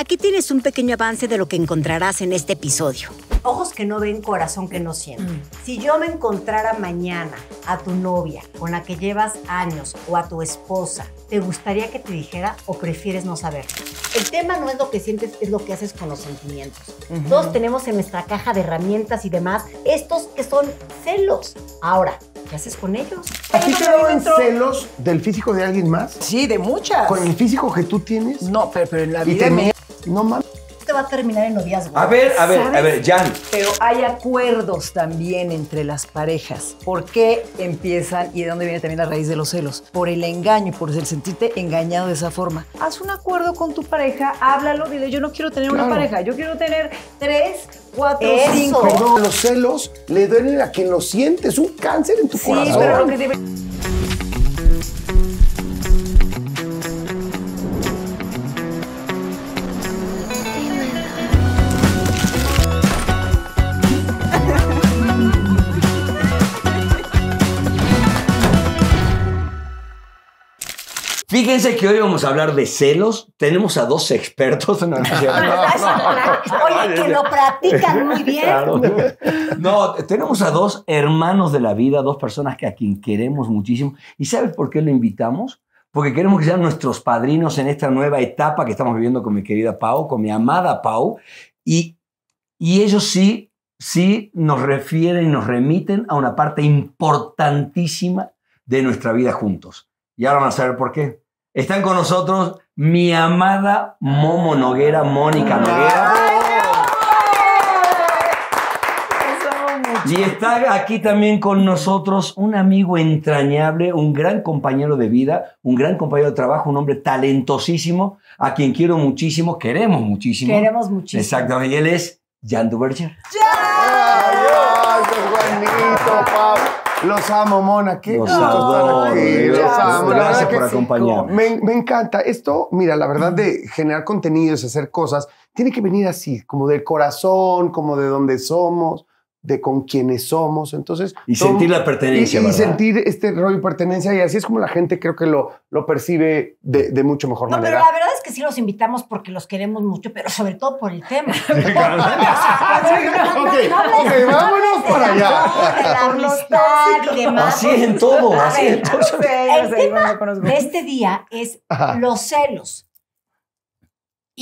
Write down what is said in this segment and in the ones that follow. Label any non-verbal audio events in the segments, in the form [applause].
Aquí tienes un pequeño avance de lo que encontrarás en este episodio. Ojos que no ven, corazón que no siente. Si yo me encontrara mañana a tu novia con la que llevas años o a tu esposa, ¿te gustaría que te dijera o prefieres no saber? El tema no es lo que sientes, es lo que haces con los sentimientos. Todos tenemos en nuestra caja de herramientas y demás estos que son celos. Ahora, ¿qué haces con ellos? ¿A ti te daban celos del físico de alguien más? Sí, de muchas. ¿Con el físico que tú tienes? No, pero, pero en la Y vida te me... No mames. Te va a terminar en noviazgo. A ver, a ver, a ver, Jan. Pero hay acuerdos también entre las parejas. ¿Por qué empiezan y de dónde viene también la raíz de los celos? Por el engaño, por el sentirte engañado de esa forma. Haz un acuerdo con tu pareja, háblalo, dile, yo no quiero tener una pareja, yo quiero tener tres, cuatro, Eso. cinco. Pero los celos le duelen a quien lo siente. Es un cáncer en tu Sí, corazón. pero lo que debe... Fíjense que hoy vamos a hablar de celos. Tenemos a dos expertos. No, no, [laughs] Oye, que lo practican muy [laughs] bien. Claro. No, tenemos a dos hermanos de la vida, dos personas que a quien queremos muchísimo. ¿Y sabes por qué lo invitamos? Porque queremos que sean nuestros padrinos en esta nueva etapa que estamos viviendo con mi querida Pau, con mi amada Pau. Y, y ellos sí, sí nos refieren y nos remiten a una parte importantísima de nuestra vida juntos. Y ahora van a saber por qué. Están con nosotros mi amada Momo Noguera, Mónica Noguera. Y está aquí también con nosotros un amigo entrañable, un gran compañero de vida, un gran compañero de trabajo, un hombre talentosísimo, a quien quiero muchísimo, queremos muchísimo. Queremos muchísimo. Exactamente, y él es Jan Duverger. Ay, qué bonito, Pau. Los amo, Mona. Qué Los gusto estar adoro, aquí. Los amo. Gracias por sí. acompañarme. Me, me encanta. Esto, mira, la verdad de generar contenidos, hacer cosas, tiene que venir así, como del corazón, como de donde somos, de con quienes somos. Entonces, Y todo- sentir la pertenencia, Y, sentir este rollo de pertenencia. Y así es como la gente creo que lo, lo percibe de, de mucho mejor No, pero la verdad es que sí los invitamos porque los queremos mucho, pero sobre todo por el tema. Ok, vámonos para allá. De la amistad y demás. Así es en todo, así en todo. El tema de este día es los celos.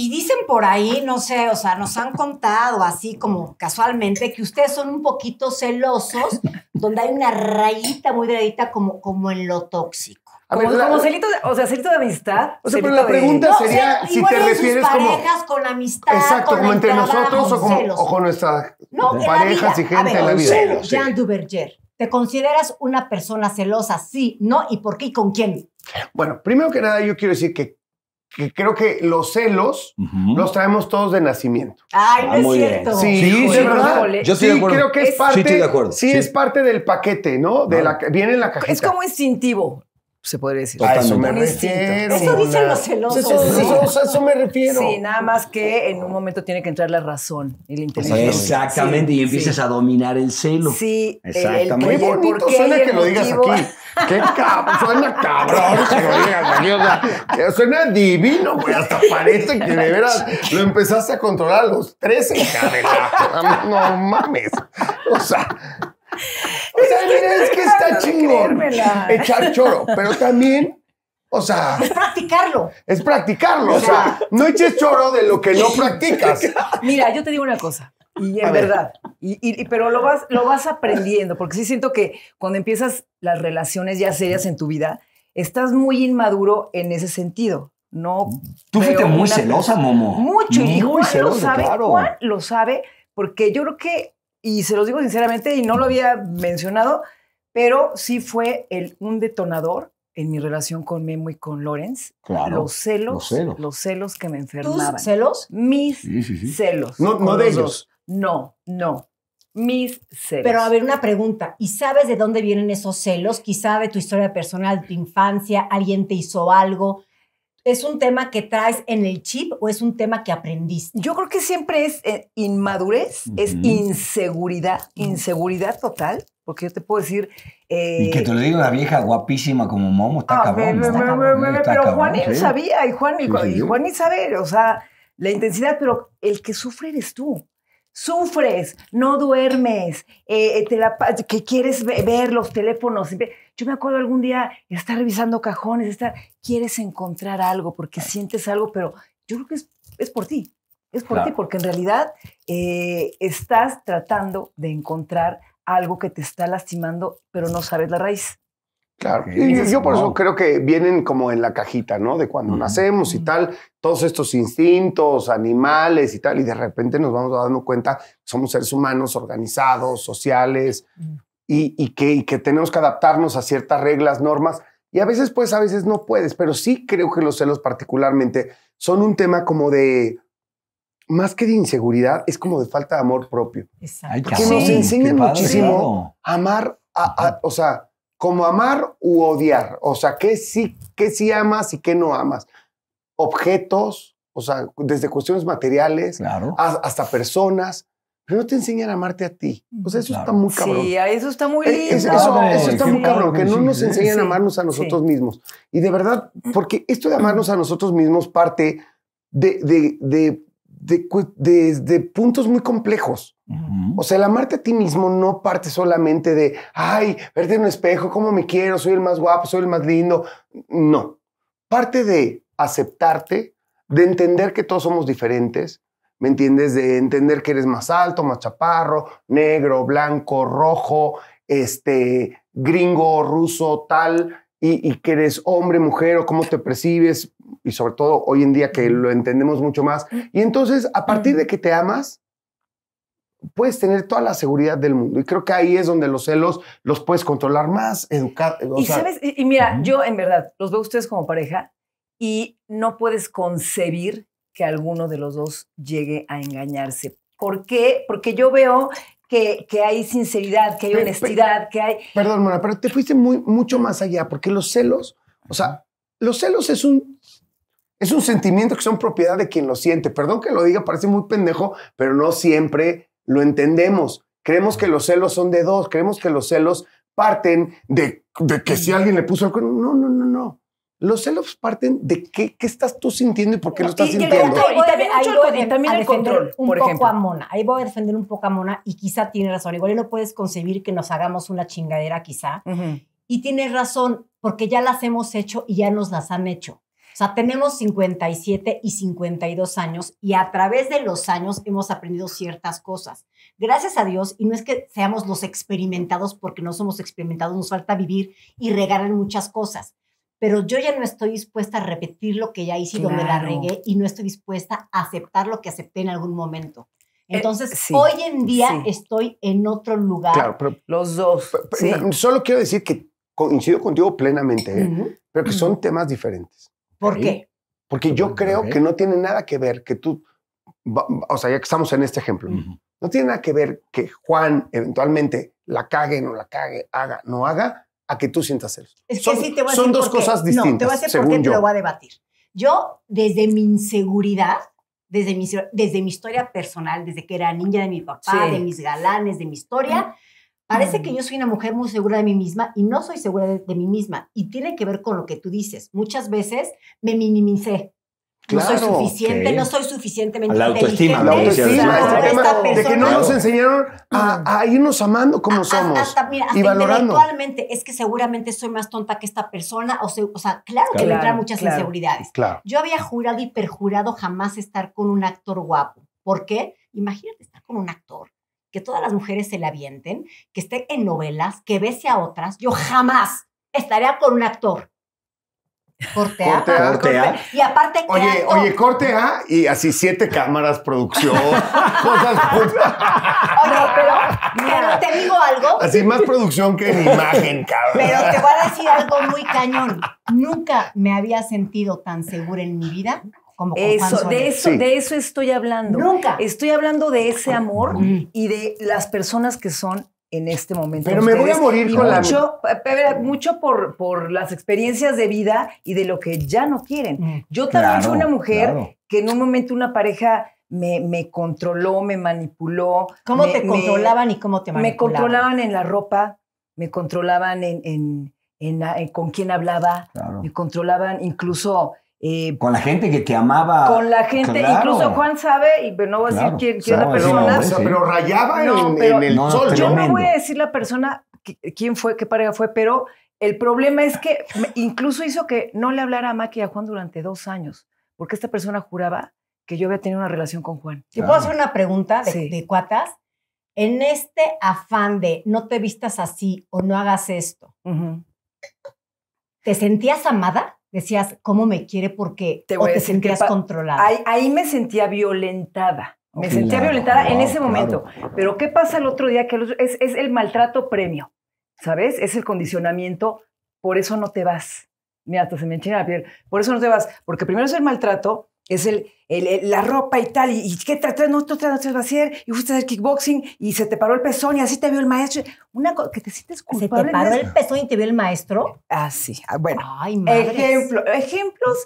Y dicen por ahí, no sé, o sea, nos han contado así como casualmente que ustedes son un poquito celosos, donde hay una rayita muy delgadita como, como en lo tóxico. A Como, ver, la- como celito de, o sea, celito de amistad. O sea, pero la de- pregunta- No, sería o sea, si igual te refieres como- parejas, con amistad, Exacto, con como entre trabajo, nosotros o, como, o con nuestras No, en la parejas vida. y gente ver, en la vida. celos, sí. Jean Duverger, ¿te consideras una persona celosa? Sí, no, ¿y por qué y con quién? Bueno, primero que nada, yo quiero decir que, que creo que los celos los traemos todos de nacimiento. Ay, no Ah, es muy bien. cierto. Sí, Sí, de verdad. Yo estoy sí, de acuerdo. creo que es, Es- parte. Sí, estoy de acuerdo. Sí, Sí. es parte del paquete, ¿no? De No. la, viene en la cajita. Es como instintivo, se podría decir. A eso me refiero. Eso dicen los celosos. Eso, eso- eso- a eso me refiero. Sí, nada más que en un momento tiene que entrar la razón y la inteligencia. Exactamente, y empiezas sí. a dominar el celo. Sí, el- el- Exactamente. Qué oye, ¿por bonito qué suena el que lo digas aquí. Qué cabrón, suena cabrón que lo digas aquí. O sea, que suena divino, güey. Hasta parece que de veras lo empezaste a controlar a los 13, hija de la- No mames. O sea. O sea, mira, es que está chingón echar choro, pero también, o sea, Es practicarlo. es practicarlo. O sea, no eches choro de lo que no [laughs] practicas. Mira, yo te digo una cosa, y en verdad, y, y- y- pero lo vas, lo vas aprendiendo, porque sí siento que cuando empiezas las relaciones ya serias en tu vida, estás muy inmaduro en ese sentido. No Tú fuiste muy celosa, Momo. Mucho, y Muy Juan lo sabe, claro. Juan lo sabe, porque yo creo que, y se los digo sinceramente, y no lo había mencionado, pero sí fue el, un detonador en mi relación con Memo y con Lorenz. Claro, Los celos, los celos. los celos que me ¿Tus enfermaban. celos? Mis Sí, sí, sí. celos. No- de los ellos. dos. No, no. Mis celos. Pero a ver, una pregunta. ¿Y sabes de dónde vienen esos celos? Quizá de tu historia personal, tu infancia, alguien te hizo algo. ¿Es un tema que traes en el chip o es un tema que aprendiste? Yo creo que siempre es eh, inmadurez, es inseguridad, inseguridad total, porque yo te puedo decir... eh, Y que te lo diga una vieja guapísima como Momo, está ah, cabrón. pero cabrón, Juan sí. sabía, y Juan, y, Sí, sí, y sí. Juan ni sabe, o sea, la intensidad, pero el que sufre eres tú. Sufres, no duermes, eh, te la que quieres ve- ver los teléfonos. Yo me acuerdo algún día estar revisando cajones, estar, quieres encontrar algo porque sientes algo, pero yo creo que es, es por ti. Es por Claro. ti, porque en realidad eh, estás tratando de encontrar algo que te está lastimando, pero no sabes la raíz. Claro. Y yo, yo por eso creo que vienen como en la cajita, ¿no? De cuando nacemos y tal, todos estos instintos, animales y tal, y de repente nos vamos dando cuenta somos seres humanos organizados, sociales, y, y que, y que tenemos que adaptarnos a ciertas reglas, normas. Y a veces, pues, a veces no puedes, pero sí creo que los celos particularmente son un tema como de, más que de inseguridad, es como de falta de amor propio. Exacto. Cabrón, nos enseñan padre, muchísimo amar, a- a- o sea, como amar u odiar, o sea, qué sí, qué sí amas y qué no amas. Objetos, o sea, desde cuestiones materiales Claro. a- hasta personas, pero no te enseñan a amarte a ti. O sea, eso Claro. está muy cabrón. Sí, eso está muy Eh, lindo. es- eso, eso está muy cabrón, que no sí, nos enseñan sí, a amarnos a nosotros sí. mismos. Y de verdad, porque esto de amarnos a nosotros mismos parte de, de, de, de cu- de- de puntos muy complejos. Ujú. O sea, el amarte a ti mismo no parte solamente de, ay, verte en un espejo, cómo me quiero, soy el más guapo, soy el más lindo. No. Parte de aceptarte, de entender que todos somos diferentes, ¿me entiendes? De entender que eres más alto, más chaparro, negro, blanco, rojo, este, gringo, ruso, tal, y, y que eres hombre, mujer, o cómo te percibes, y sobre todo hoy en día que lo entendemos mucho más. Y entonces, a partir de que te amas, puedes tener toda la seguridad del mundo. Y creo que ahí es donde los celos los puedes controlar más, educar. o Y sea, sabes, y, y mira, yo en verdad los veo a ustedes como pareja y no puedes concebir que alguno de los dos llegue a engañarse. ¿Por qué? Porque yo veo que, que hay sinceridad, que hay honestidad, que hay... Perdón, Mona, pero te fuiste muy, mucho más allá, porque los celos, o sea, los celos es un, es un sentimiento que son propiedad de quien lo siente. Perdón que lo diga, parece muy pendejo, pero no siempre lo entendemos. Creemos que los celos son de dos, creemos que los celos parten de, de que si alguien le puso el cuerno. No, no, no, no. Los celos parten de qué, qué estás tú sintiendo y por qué lo estás Y- y sintiendo. Voy a- también ahí el voy a y también el defender control, un por poco ejemplo. a Mona. Ahí voy a defender un poco a Mona y quizá tiene razón. Igual y no puedes concebir que nos hagamos una chingadera quizá. Y tienes razón, porque ya las hemos hecho y ya nos las han hecho. O sea, tenemos 57 y 52 años y a través de los años hemos aprendido ciertas cosas. Gracias a Dios, y no es que seamos los experimentados porque no somos experimentados, nos falta vivir y regar en muchas cosas. Pero yo ya no estoy dispuesta a repetir lo que ya hice y donde la Claro. regué y no estoy dispuesta a aceptar lo que acepté en algún momento. Eh, Entonces, sí, hoy en día sí. estoy en otro lugar. Claro, pero Los dos. pero- sí. no, solo quiero decir que coincido contigo plenamente, ¿eh? Pero que son temas diferentes. ¿Por qué? Porque yo creo que no tiene nada que ver que tú, o sea, ya que estamos en este ejemplo, no tiene nada que ver que Juan eventualmente la cague, no la cague, haga, no haga, a que tú sientas celos. Es que son, sí te voy a son decir dos cosas No, te voy a distintas, decir por según qué te yo. lo voy a debatir. Yo, desde mi inseguridad, desde mi, desde mi historia personal, desde que era niña de mi papá, Sí. de mis galanes, de mi historia, parece que yo soy una mujer muy segura de mí misma y no soy segura de, de mí misma. Y tiene que ver con lo que tú dices. Muchas veces me minimicé. No soy suficiente, no soy suficientemente La autoestima, inteligente. La autoestima, de que no nos enseñaron a, a irnos amando como A- somos. Hasta, mira, hasta y valorando. intelectualmente, es que seguramente soy más tonta que esta persona. O, se- o sea, claro que me entran muchas claro. inseguridades. Claro. Yo había jurado y perjurado jamás estar con un actor guapo. ¿Por qué? Imagínate estar con un actor, que todas las mujeres se le avienten, que esté en novelas, que bese a otras. Yo jamás estaría con un actor. Corte A. Corte A. Corte A. Y aparte, ¿qué Oye, oye, corte A y así siete cámaras, producción, [laughs] cosas, Oye, pero, pero te digo algo. así más producción que en imagen, cabrón. Pero te voy a decir algo muy cañón. Nunca me había sentido tan segura en mi vida como con Eso, de eso, Sí. de eso estoy hablando. Nunca. Estoy hablando de ese amor Mm. y de las personas que son en este momento. Pero me voy a morir y con la- mucho, mucho por, por las experiencias de vida y de lo que ya no quieren. Mm. Yo también Claro, fui una mujer claro. que en un momento una pareja me, me controló, me manipuló. ¿Cómo me- te me- controlaban y cómo te Me manipulaban? controlaban en la ropa, me controlaban en, en- en- en con quién hablaba, Claro. me controlaban incluso eh, Con la gente que te amaba. con la gente, Claro. incluso Juan sabe, y no voy a decir Claro, quién, quién es la persona. no, O sea, sí. pero rayaba No, en, pero- en el No, sol. Yo no voy a decir la persona qui- quién fue, qué pareja fue, pero el problema es que incluso hizo que no le hablara a Maki y a Juan durante dos años, porque esta persona juraba que yo había tenido una relación con Juan. ¿Te puedo hacer una pregunta de, Sí. de cuatas? En este afán de no te vistas así o no hagas esto. ¿te sentías amada? Decías, ¿cómo me quiere? Porque Te o voy a te sentías controlada. Ahí, ahí me sentía violentada. Me sentía claro, violentada en ese claro. momento. Pero ¿qué pasa el otro día? Que el otro- es, es el maltrato premio, ¿sabes? Es el condicionamiento. Por eso no te vas. Mira, hasta se me enchina la piel. Por eso no te vas. Porque primero es el maltrato, es el, el- el- la ropa y tal. ¿Y, y qué traes? No, tú te vas a hacer. Y fuiste a hacer kickboxing y se te paró el pezón y así te vio el maestro. Una cosa que te sientes ¿Se culpable. te paró el pezón y te vio el maestro? Ah, sí. Ah, bueno. Ay. Ejemplo, ejemplos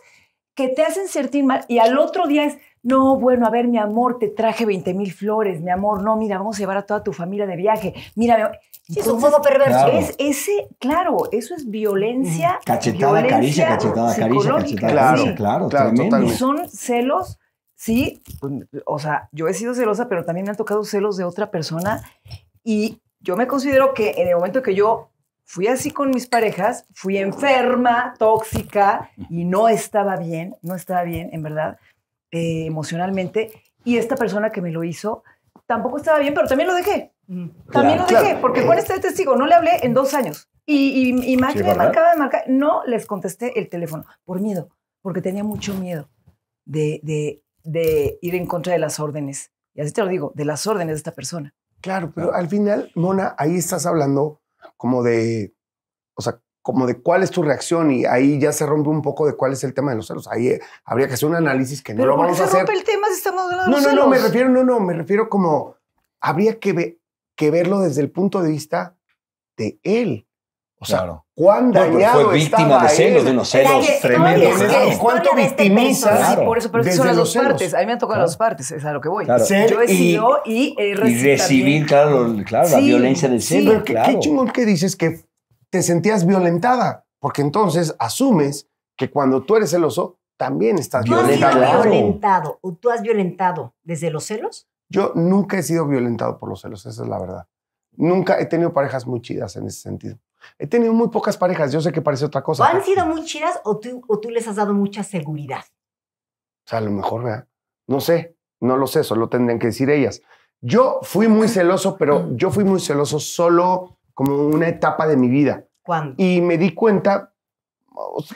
que te hacen sentir mal y al otro día es, no, bueno, a ver, mi amor, te traje 20 mil flores, mi amor, no, mira, vamos a llevar a toda tu familia de viaje, mira, mi amor. Sí, es un juego perverso. Claro. Es ese, claro, eso es violencia. Cachetada, violencia caricia, cachetada, caricia, cachetada, Claro, caricia. Claro, claro, tremendo. Y totalmente. son celos, sí, pues, o sea, yo he sido celosa, pero también me han tocado celos de otra persona y yo me considero que en el momento que yo fui así con mis parejas, fui enferma, tóxica y no estaba bien, no estaba bien, en verdad, eh, emocionalmente. Y esta persona que me lo hizo tampoco estaba bien, pero también lo dejé. También lo dejé, claro. porque Juan está de testigo, no le hablé en dos años. Y, y, y Sí, me ¿verdad? marcaba, me marcaba, no les contesté el teléfono, por miedo, porque tenía mucho miedo de, de, de ir en contra de las órdenes. Y así te lo digo, de las órdenes de esta persona. Claro, pero al final, Mona, ahí estás hablando como de, o sea, como de cuál es tu reacción y ahí ya se rompe un poco de cuál es el tema de los celos. Ahí eh, habría que hacer un análisis que no Pero lo ¿por qué vamos a se hacer. rompe el tema si estamos hablando de No, los no, no, me celos? refiero, no, no, me refiero como habría que, ve- que verlo desde el punto de vista de él. O sea, Claro. cuán No, pero dañado fue víctima de celos, él. de unos celos que- tremendos. la ¿Y cuánto de este personaje. Sí, por eso, pero es que son las dos celos. partes. A mí me han tocado Claro. las partes, es a lo que voy. Claro. Yo he y- sido y, he Y recibido recibir, también- claro, claro la Sí, violencia del sí, celo. Pero qué, qué claro. chingón que dices que te sentías violentada, porque entonces asumes que cuando tú eres celoso, también estás ¿Tú has sido violentado. claro. violentado o tú has violentado desde los celos? Yo nunca he sido violentado por los celos, esa es la verdad. Nunca he tenido parejas muy chidas en ese sentido. He tenido muy pocas parejas, yo sé que parece otra ¿O cosa. han pero- sido muy chidas o tú, o tú les has dado mucha seguridad? O sea, a lo mejor, ¿verdad? No sé, no lo sé, solo tendrían que decir ellas. Yo fui muy celoso, pero yo fui muy celoso solo como una etapa de mi vida. ¿Cuándo? Y me di cuenta,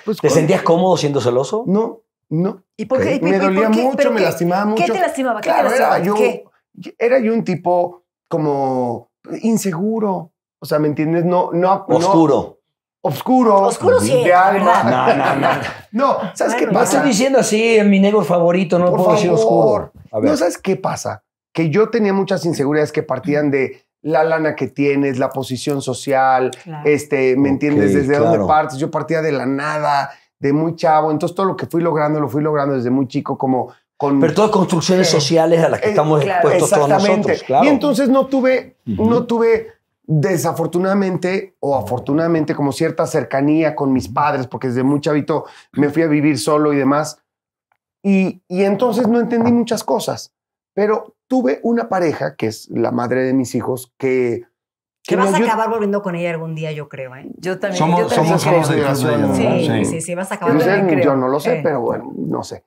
pues, ¿Te con- sentías cómodo siendo celoso? No, no. ¿Y por qué? me ¿Y por dolía qué? mucho, ¿Pero me qué? lastimaba mucho. ¿Qué te lastimaba? ¿Qué Claro, te era lastimaba? yo, ¿Qué? era yo un tipo como inseguro. O sea, ¿me entiendes? No, no, no- Oscuro. oscuro. Oscuro sí, de alma. No, no, no. [laughs] No, ¿sabes qué Bueno, pasa? estoy diciendo así, es mi negro favorito, no Por puedo decir favor. oscuro. A ver. No, ¿sabes qué pasa? Que yo tenía muchas inseguridades que partían de la lana que tienes, la posición social, Claro. este, ¿me Ok, entiendes? Desde claro. dónde partes. Yo partía de la nada, de muy chavo. Entonces todo lo que fui logrando, lo fui logrando desde muy chico, como con... Pero todas construcciones sociales a las que Eh, estamos claro, expuestos todos nosotros. Claro. Y entonces no tuve, no tuve desafortunadamente o afortunadamente como cierta cercanía con mis padres, porque desde muy chavito me fui a vivir solo y demás. Y, y entonces no entendí muchas cosas. Pero tuve una pareja, que es la madre de mis hijos, que... Que vas a acabar volviendo con ella algún día, yo creo, ¿eh? Yo también. Somos- yo también somos creo. de generación, Sí, Sí. sí, sí, vas a acabar Yo sé, yo no lo sé, Eh. pero bueno, no sé.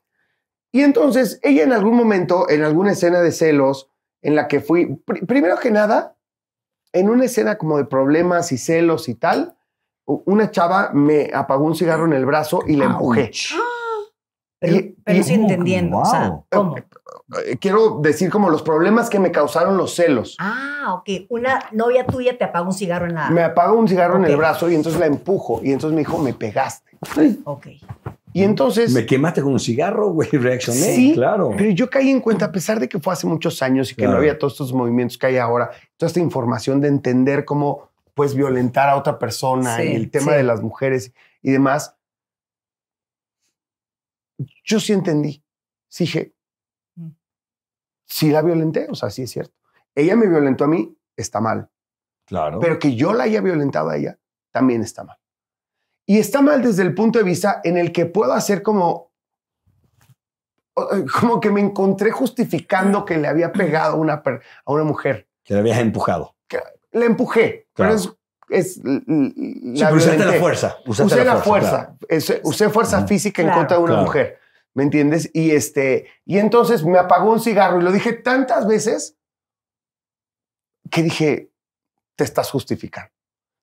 Y entonces ella en algún momento, en alguna escena de celos, en la que fui, pr- primero que nada, en una escena como de problemas y celos y tal, una chava me apagó un cigarro en el brazo y la empujé. Pero, Y- pero y- sí entendiendo, o sea, Wow. ¿cómo? Eh, Quiero decir como los problemas que me causaron los celos. Ah, ok. Una novia tuya te apagó un cigarro en la... Me apagó un cigarro en el brazo y entonces la empujo y entonces me dijo, me pegaste. Ok. Y entonces... Me quemaste con un cigarro, güey, [laughs] reaccioné. Sí, claro. Pero yo caí en cuenta, a pesar de que fue hace muchos años y que no Claro. había todos estos movimientos que hay ahora, toda esta información de entender cómo pues violentar a otra persona Sí, y el tema sí. de las mujeres y demás, yo sí entendí. Sí dije, Mm. sí la violenté, o sea, sí es cierto. Ella me violentó a mí, está mal. Claro. Pero que yo la haya violentado a ella, también está mal. Y está mal desde el punto de vista en el que puedo hacer como como que me encontré justificando que le había pegado a una, per- a una mujer. Que le habías empujado. Le empujé, Claro. pero es, es Sí, la pero usaste la fuerza. Usaste usé la fuerza, claro. Usé fuerza física en contra de una Claro. mujer, ¿me entiendes? Y este, y entonces me apagó un cigarro y lo dije tantas veces que dije, te estás justificando.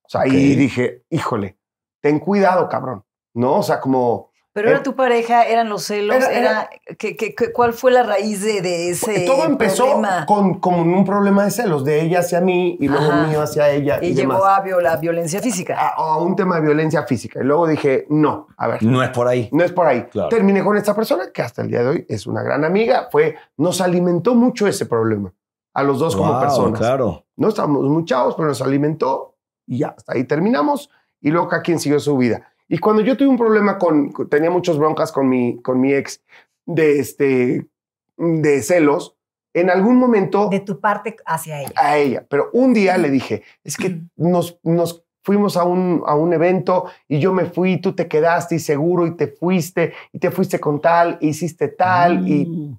O sea, Ok. y dije, híjole, ten cuidado, cabrón. ¿No? O sea, como Pero Eh, era tu pareja, eran los celos, era- era, era- ¿qué- qué- qué- ¿cuál fue la raíz de, de ese todo empezó problema? con, con un problema de celos, de ella hacia mí y luego Ajá. mío hacia ella. Y Y, llegó demás. a viola- violencia física. a, a un tema de violencia física. Y luego dije, no, a ver, No es por ahí. no es por ahí. Claro. Terminé con esta persona que hasta el día de hoy es una gran amiga. Fue, nos alimentó mucho ese problema a los dos como personas. Claro. No estábamos muy chavos, pero nos alimentó y ya, hasta ahí terminamos. Y luego cada quien siguió su vida. Y cuando yo tuve un problema con, tenía muchas broncas con mi, con mi ex de, este, de celos, en algún momento De tu parte hacia ella. a ella. Pero un día le dije, es que nos, nos fuimos a un, a un evento y yo me fui, tú te quedaste y seguro y te fuiste y te fuiste con tal, hiciste tal y... Mm,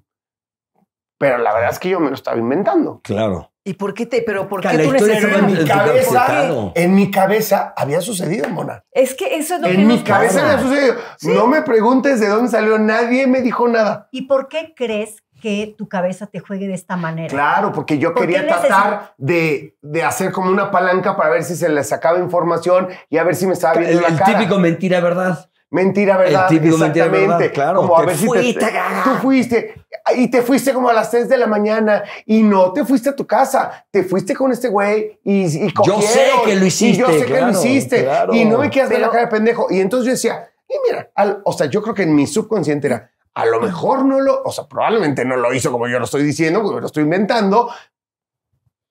Pero la verdad es que yo me lo estaba inventando. Claro. ¿Y por qué te, pero por qué la tú historia En mi en cabeza, en mi cabeza había sucedido, Mona. Es que eso es lo que En mi nos cabeza pasa. había sucedido. No me preguntes de dónde salió, nadie me dijo nada. ¿Y por qué crees que tu cabeza te juegue de esta manera? Claro, porque yo ¿Por quería tratar de, de hacer como una palanca para ver si se le sacaba información y a ver si me estaba viendo El, la el cara. típico mentira, ¿verdad? Mentira, ¿verdad? El típico mentira, Exactamente. ¿verdad? Claro, Como a ver si fuiste, te, tú fuiste y te fuiste como a las 3 de la mañana y no te fuiste a tu casa, te fuiste con este güey y, y cogieron. sé que lo Y hiciste, yo sé que claro, lo hiciste claro. y no me quieras ver la cara de pendejo. Y entonces yo decía, y mira, al- o sea, yo creo que en mi subconsciente era, a lo mejor no lo, o sea, probablemente no lo hizo como yo lo estoy diciendo, porque lo estoy inventando,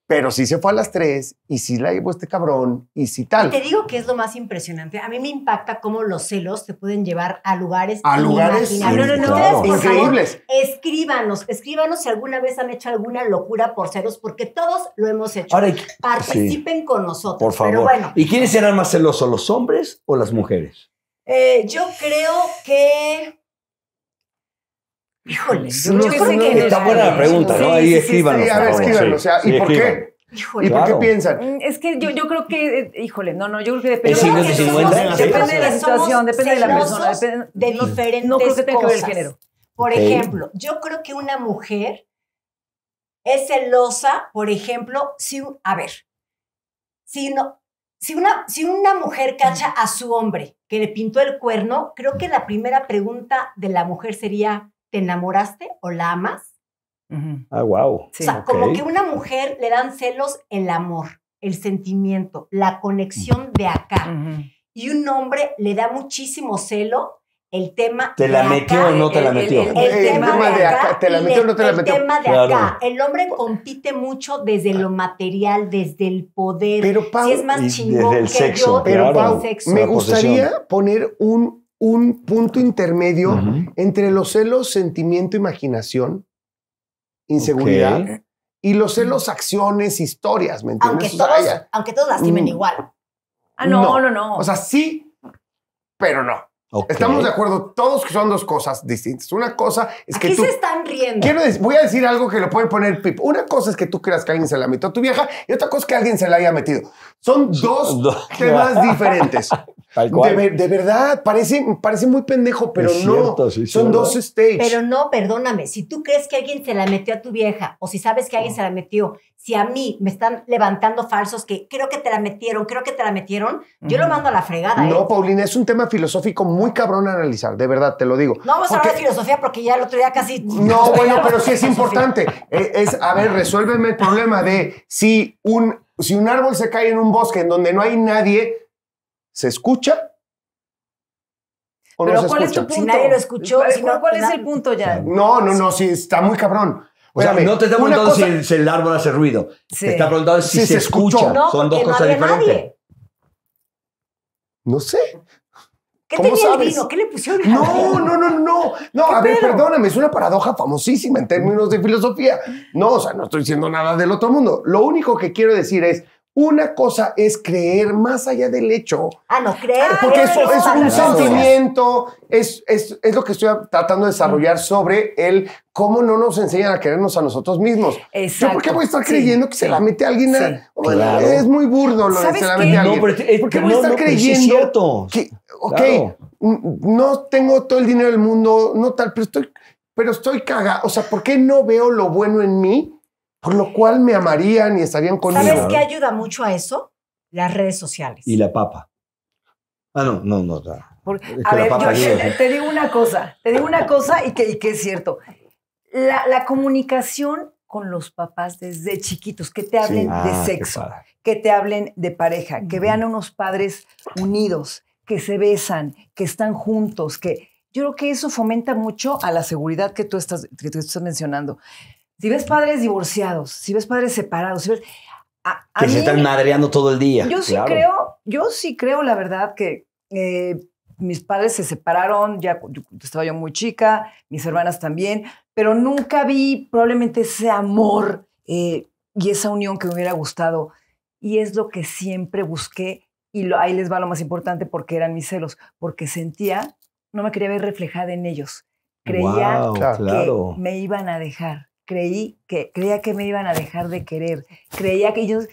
pero sí se fue a las 3 y sí la llevó este cabrón y sí tal. Te digo que es lo más impresionante. A mí me impacta cómo los celos te pueden llevar a lugares A lugares. No, no, no. Claro. ustedes, por favor, increíbles. Escríbanos, escríbanos si alguna vez han hecho alguna locura por celos, porque todos lo hemos hecho. Ahora, Participen con nosotros. por favor. Pero bueno, ¿Y quiénes serán más celosos, los hombres o las mujeres? eh, yo creo que. Híjole, yo, No, yo no, creo no, que. Está buena la pregunta, ¿no? Sí, Ahí sí, sí, a ver, sí. o sea, Sí, ¿y por escriban. qué? Híjole. ¿Y por qué Claro. piensan? Mm, Es que yo, yo creo que, eh, híjole, no, no, yo creo que depende, Es Yo creo 50 que y somos- 50, yo sí. creo depende de la que situación, depende de la persona. depende- de no- diferentes No creo que tenga que ver el cosas. género. Por ejemplo, yo creo que una mujer es celosa, por ejemplo, si, un- a ver, si, no, si, una, si una mujer cacha a su hombre que le pintó el cuerno, creo que la primera pregunta de la mujer sería, ¿te enamoraste o la amas? Ujú. Ah, wow. Sí. o sea, ok. como que una mujer le dan celos el amor, el sentimiento, la conexión de acá. Ujú. Y un hombre le da muchísimo celo el tema ¿Te la de metió acá. o no te la el- el- metió? el- El, El tema, tema de de acá, acá, ¿te la metió o no te la el metió? tema de Claro. acá. El hombre compite mucho desde lo material, desde el poder. Pero, Pau, si es más chingón desde el que sexo, yo, Pero Claro. Pau, el sexo. me La gustaría poner un, un punto intermedio entre los celos, sentimiento, imaginación, inseguridad y los celos, acciones, historias, ¿me aunque, entiendes? O sea, todos, aunque todos lastimen Mm. igual. Ah, no, No. no, no. o sea, sí, pero no. Estamos de acuerdo todos que son dos cosas distintas. Una cosa es que Aquí tú... se están riendo. Quiero decir, voy a decir algo que lo puede poner Pip. Una cosa es que tú creas que alguien se la metió a tu vieja y otra cosa es que alguien se la haya metido. Son dos temas [laughs] diferentes. Tal De, cual. ver- de verdad, parece, parece muy pendejo, pero Es no. cierto, sí, sí, Son ¿verdad? dos stages. Pero no, perdóname, si tú crees que alguien se la metió a tu vieja o si sabes que alguien se la metió, si a mí me están levantando falsos que creo que te la metieron, creo que te la metieron, yo lo mando a la fregada. ¿eh? no, Paulina, es un tema filosófico muy cabrón a analizar, de verdad, te lo digo. No vamos a hablar de filosofía porque ya el otro día casi. No, [laughs] bueno, pero sí es [laughs] importante. Eh, Es, a ver, resuélveme el problema de si un, si un árbol se cae en un bosque en donde no hay nadie, ¿se escucha? ¿O no Pero se ¿cuál es tu escucha? punto? Si nadie lo escuchó, ¿Cuál, si no- cuál es el punto ya? No, no, no, sí, está muy cabrón. O sea, Espérame, no te está preguntando cosa- si, el, si el árbol hace ruido. Sí. Te está preguntando si, Si se, escucha. No, Son dos no cosas diferentes. nadie. No sé. ¿Qué ¿Cómo tenía el sabes? vino? ¿Qué le pusieron? al No, no, no, no. No, a ver, pedo? perdóname, es una paradoja famosísima en términos de filosofía. No, o sea, no estoy diciendo nada del otro mundo. Lo único que quiero decir es, Una cosa es creer más allá del hecho. Ah, no, creer. Porque creer eso es un sentimiento, es, es, es lo que estoy tratando de desarrollar sobre el cómo no nos enseñan a querernos a nosotros mismos. Yo, Exacto. ¿por qué voy a estar Sí. creyendo que se la mete alguien? a- Sí. Bueno, Claro. Es muy burdo lo de ¿Sabes se la qué? mete a No, alguien. pero es- ¿Por qué no, voy a estar no, sí es creyendo cierto. que, ok, Claro. no tengo todo el dinero del mundo, no tal, pero estoy, pero estoy cagado. O sea, ¿por qué no veo lo bueno en mí? Por lo cual me amarían y estarían conmigo. ¿Sabes qué ayuda mucho a eso? Las redes sociales. Y la papa. Ah, no, no, no. no. Por- Es que a ver, yo ayuda. te, te digo una cosa, te digo una cosa y que, y que es cierto. La, la comunicación con los papás desde chiquitos, que te hablen Ah, de sexo, que te hablen de pareja, que vean a unos padres unidos, que se besan, que están juntos, que yo creo que eso fomenta mucho a la seguridad que tú estás, que tú estás mencionando. Si ves padres divorciados, si ves padres separados, si ves... a- a Que se están madreando todo el día. yo sí creo, yo sí creo, la verdad, que eh, mis padres se separaron, ya yo- estaba yo muy chica, mis hermanas también, pero nunca vi probablemente ese amor eh, y esa unión que me hubiera gustado. Y es lo que siempre busqué. Y lo- ahí les va lo más importante porque eran mis celos, porque sentía, no me quería ver reflejada en ellos. Creía claro. que me iban a dejar. Creí que, creía que me iban a dejar de querer. Creía que ellos...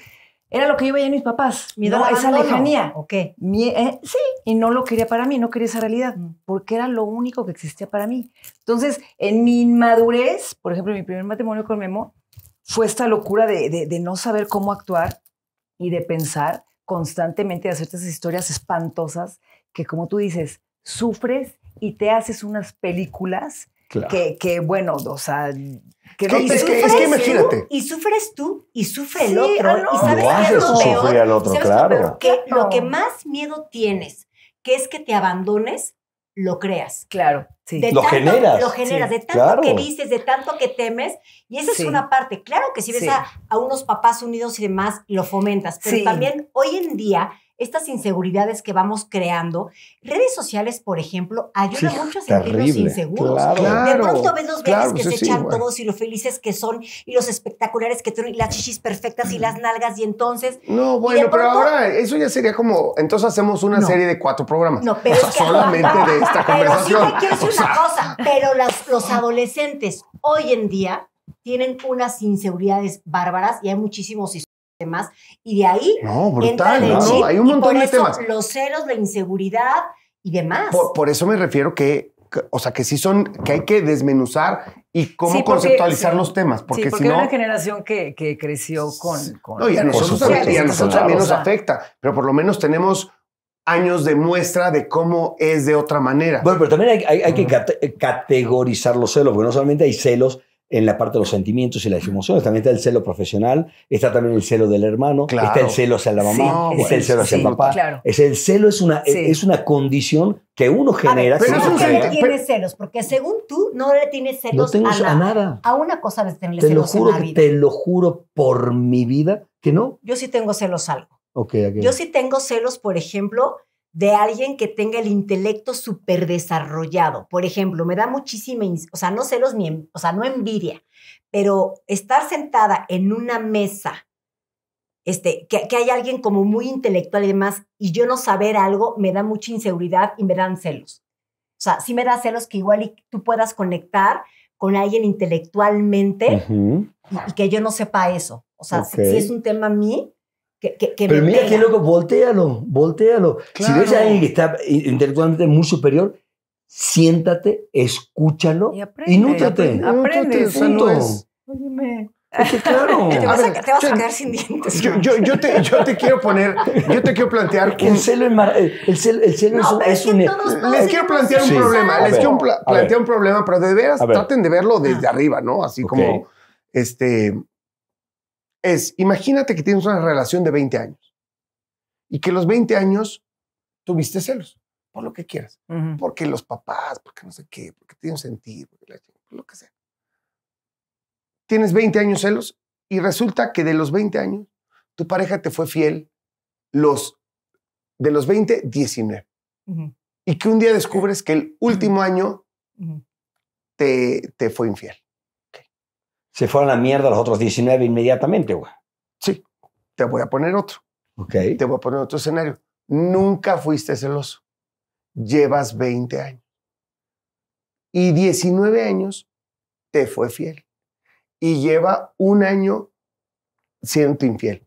Era lo que yo veía en mis papás. Miedo ¿no? Esa lejanía. ¿O qué? Mie- eh, sí, y no lo quería para mí, no quería esa realidad, Mm. porque era lo único que existía para mí. Entonces, en mi inmadurez, por ejemplo, en mi primer matrimonio con Memo, fue esta locura de, de- de no saber cómo actuar y de pensar constantemente, de hacerte esas historias espantosas que, como tú dices, sufres y te haces unas películas claro. que, que, bueno, o sea, que no es que- Sufres es que tú imagínate. Y sufres tú y sufre el otro. ah, no. Y sabes Lo haces lo peor. sufrir al otro, ¿Sabes lo claro. peor? Que Claro. lo que más miedo tienes, que es que te abandones, lo creas. Claro, sí. De Lo tanto- generas. Lo generas, Sí, de tanto claro. que dices, de tanto que temes. Y esa Sí. es una parte. Claro que si ves Sí. a, a unos papás unidos y demás, lo fomentas. Pero Sí. también hoy en día, estas inseguridades que vamos creando, redes sociales, por ejemplo, ayudan Sí, mucho a sentirnos terrible. inseguros. Claro. De pronto ves los bebés claro, que sí, se echan todos y lo felices que son y los espectaculares que tienen y las chichis perfectas y las nalgas y entonces No, bueno, pero ahora eso ya sería como, entonces hacemos una No. serie de cuatro programas. no, pero o sea, es [laughs] que solamente de esta Pero sí conversación. te quiero decir O sea, una cosa, pero las- los adolescentes hoy en día tienen unas inseguridades bárbaras y hay muchísimos temas y de ahí No, entra brutal, el ¿no? chip Hay un y montón por de eso temas. los celos, la inseguridad y demás. Por, por eso me refiero que, que- o sea, que sí son, que hay que desmenuzar y cómo Sí, porque- conceptualizar sí. los temas, porque, sí, porque si hay no... una generación que, que creció con... con No, y a nosotros, también, y a sí, nosotros claro. también nos O sea, afecta, pero por lo menos tenemos años de muestra de cómo es de otra manera. Bueno, pero también hay, hay- hay que cate- categorizar los celos, porque no solamente hay celos en la parte de los sentimientos y las emociones, también está el celo profesional, está también el celo del hermano, Claro. está el celo hacia la mamá, Sí, está el celo hacia sí, el papá. claro. Es el celo es una, Sí. es una condición que uno A ver, genera. pero que es ¿por uno crea. senti- tienes celos? Porque según tú no le tienes No celos tengo a, a nada. nada. A una cosa de tenerle Te lo celos en juro, la que vida. te lo juro por mi vida que no. Yo sí tengo celos algo. Ok, ok. Yo sí tengo celos, por ejemplo, de alguien que tenga el intelecto súper desarrollado. Por ejemplo, me da muchísima, o sea, no celos ni, o sea, no envidia, pero estar sentada en una mesa, este, que, que hay alguien como muy intelectual y demás, y yo no saber algo, me da mucha inseguridad y me dan celos. O sea, sí me da celos que igual y tú puedas conectar con alguien intelectualmente y, y que yo no sepa eso. O sea, si, Ok. si es un tema a mí, que, que, que Pero me mira pega. qué loco, voltealo, voltealo. Si ves a Claro. alguien que está intelectualmente muy superior, siéntate, escúchalo Y y, aprende, nútrate. aprende, aprende, o sea, no punto. es- Óyeme. Es que claro. [laughs] Te vas a, ver, te vas a yo- quedar sin dientes. Yo, yo, yo te, yo te quiero poner, yo te quiero plantear Que [laughs] el un, celo es mar- el el celo, el celo No, es un- es que todos Les quiero plantear un Sí. problema, A les ver, quiero plantear un problema, pero de veras traten de verlo desde arriba, ¿no? Así como, este, es, imagínate que tienes una relación de 20 años y que los 20 años tuviste celos, por lo que quieras, porque los papás, porque no sé qué, porque tiene un sentido, porque lo que sea. Tienes 20 años celos y resulta que de los 20 años tu pareja te fue fiel los de los 20, 19 Ujú, y que un día descubres que el último año te, te fue infiel. Se fueron a la mierda los otros 19 inmediatamente, güey. Sí. te voy a poner otro. Ok. Te voy a poner otro escenario. Nunca fuiste celoso. Llevas 20 años. Y 19 años te fue fiel. Y lleva un año siendo infiel.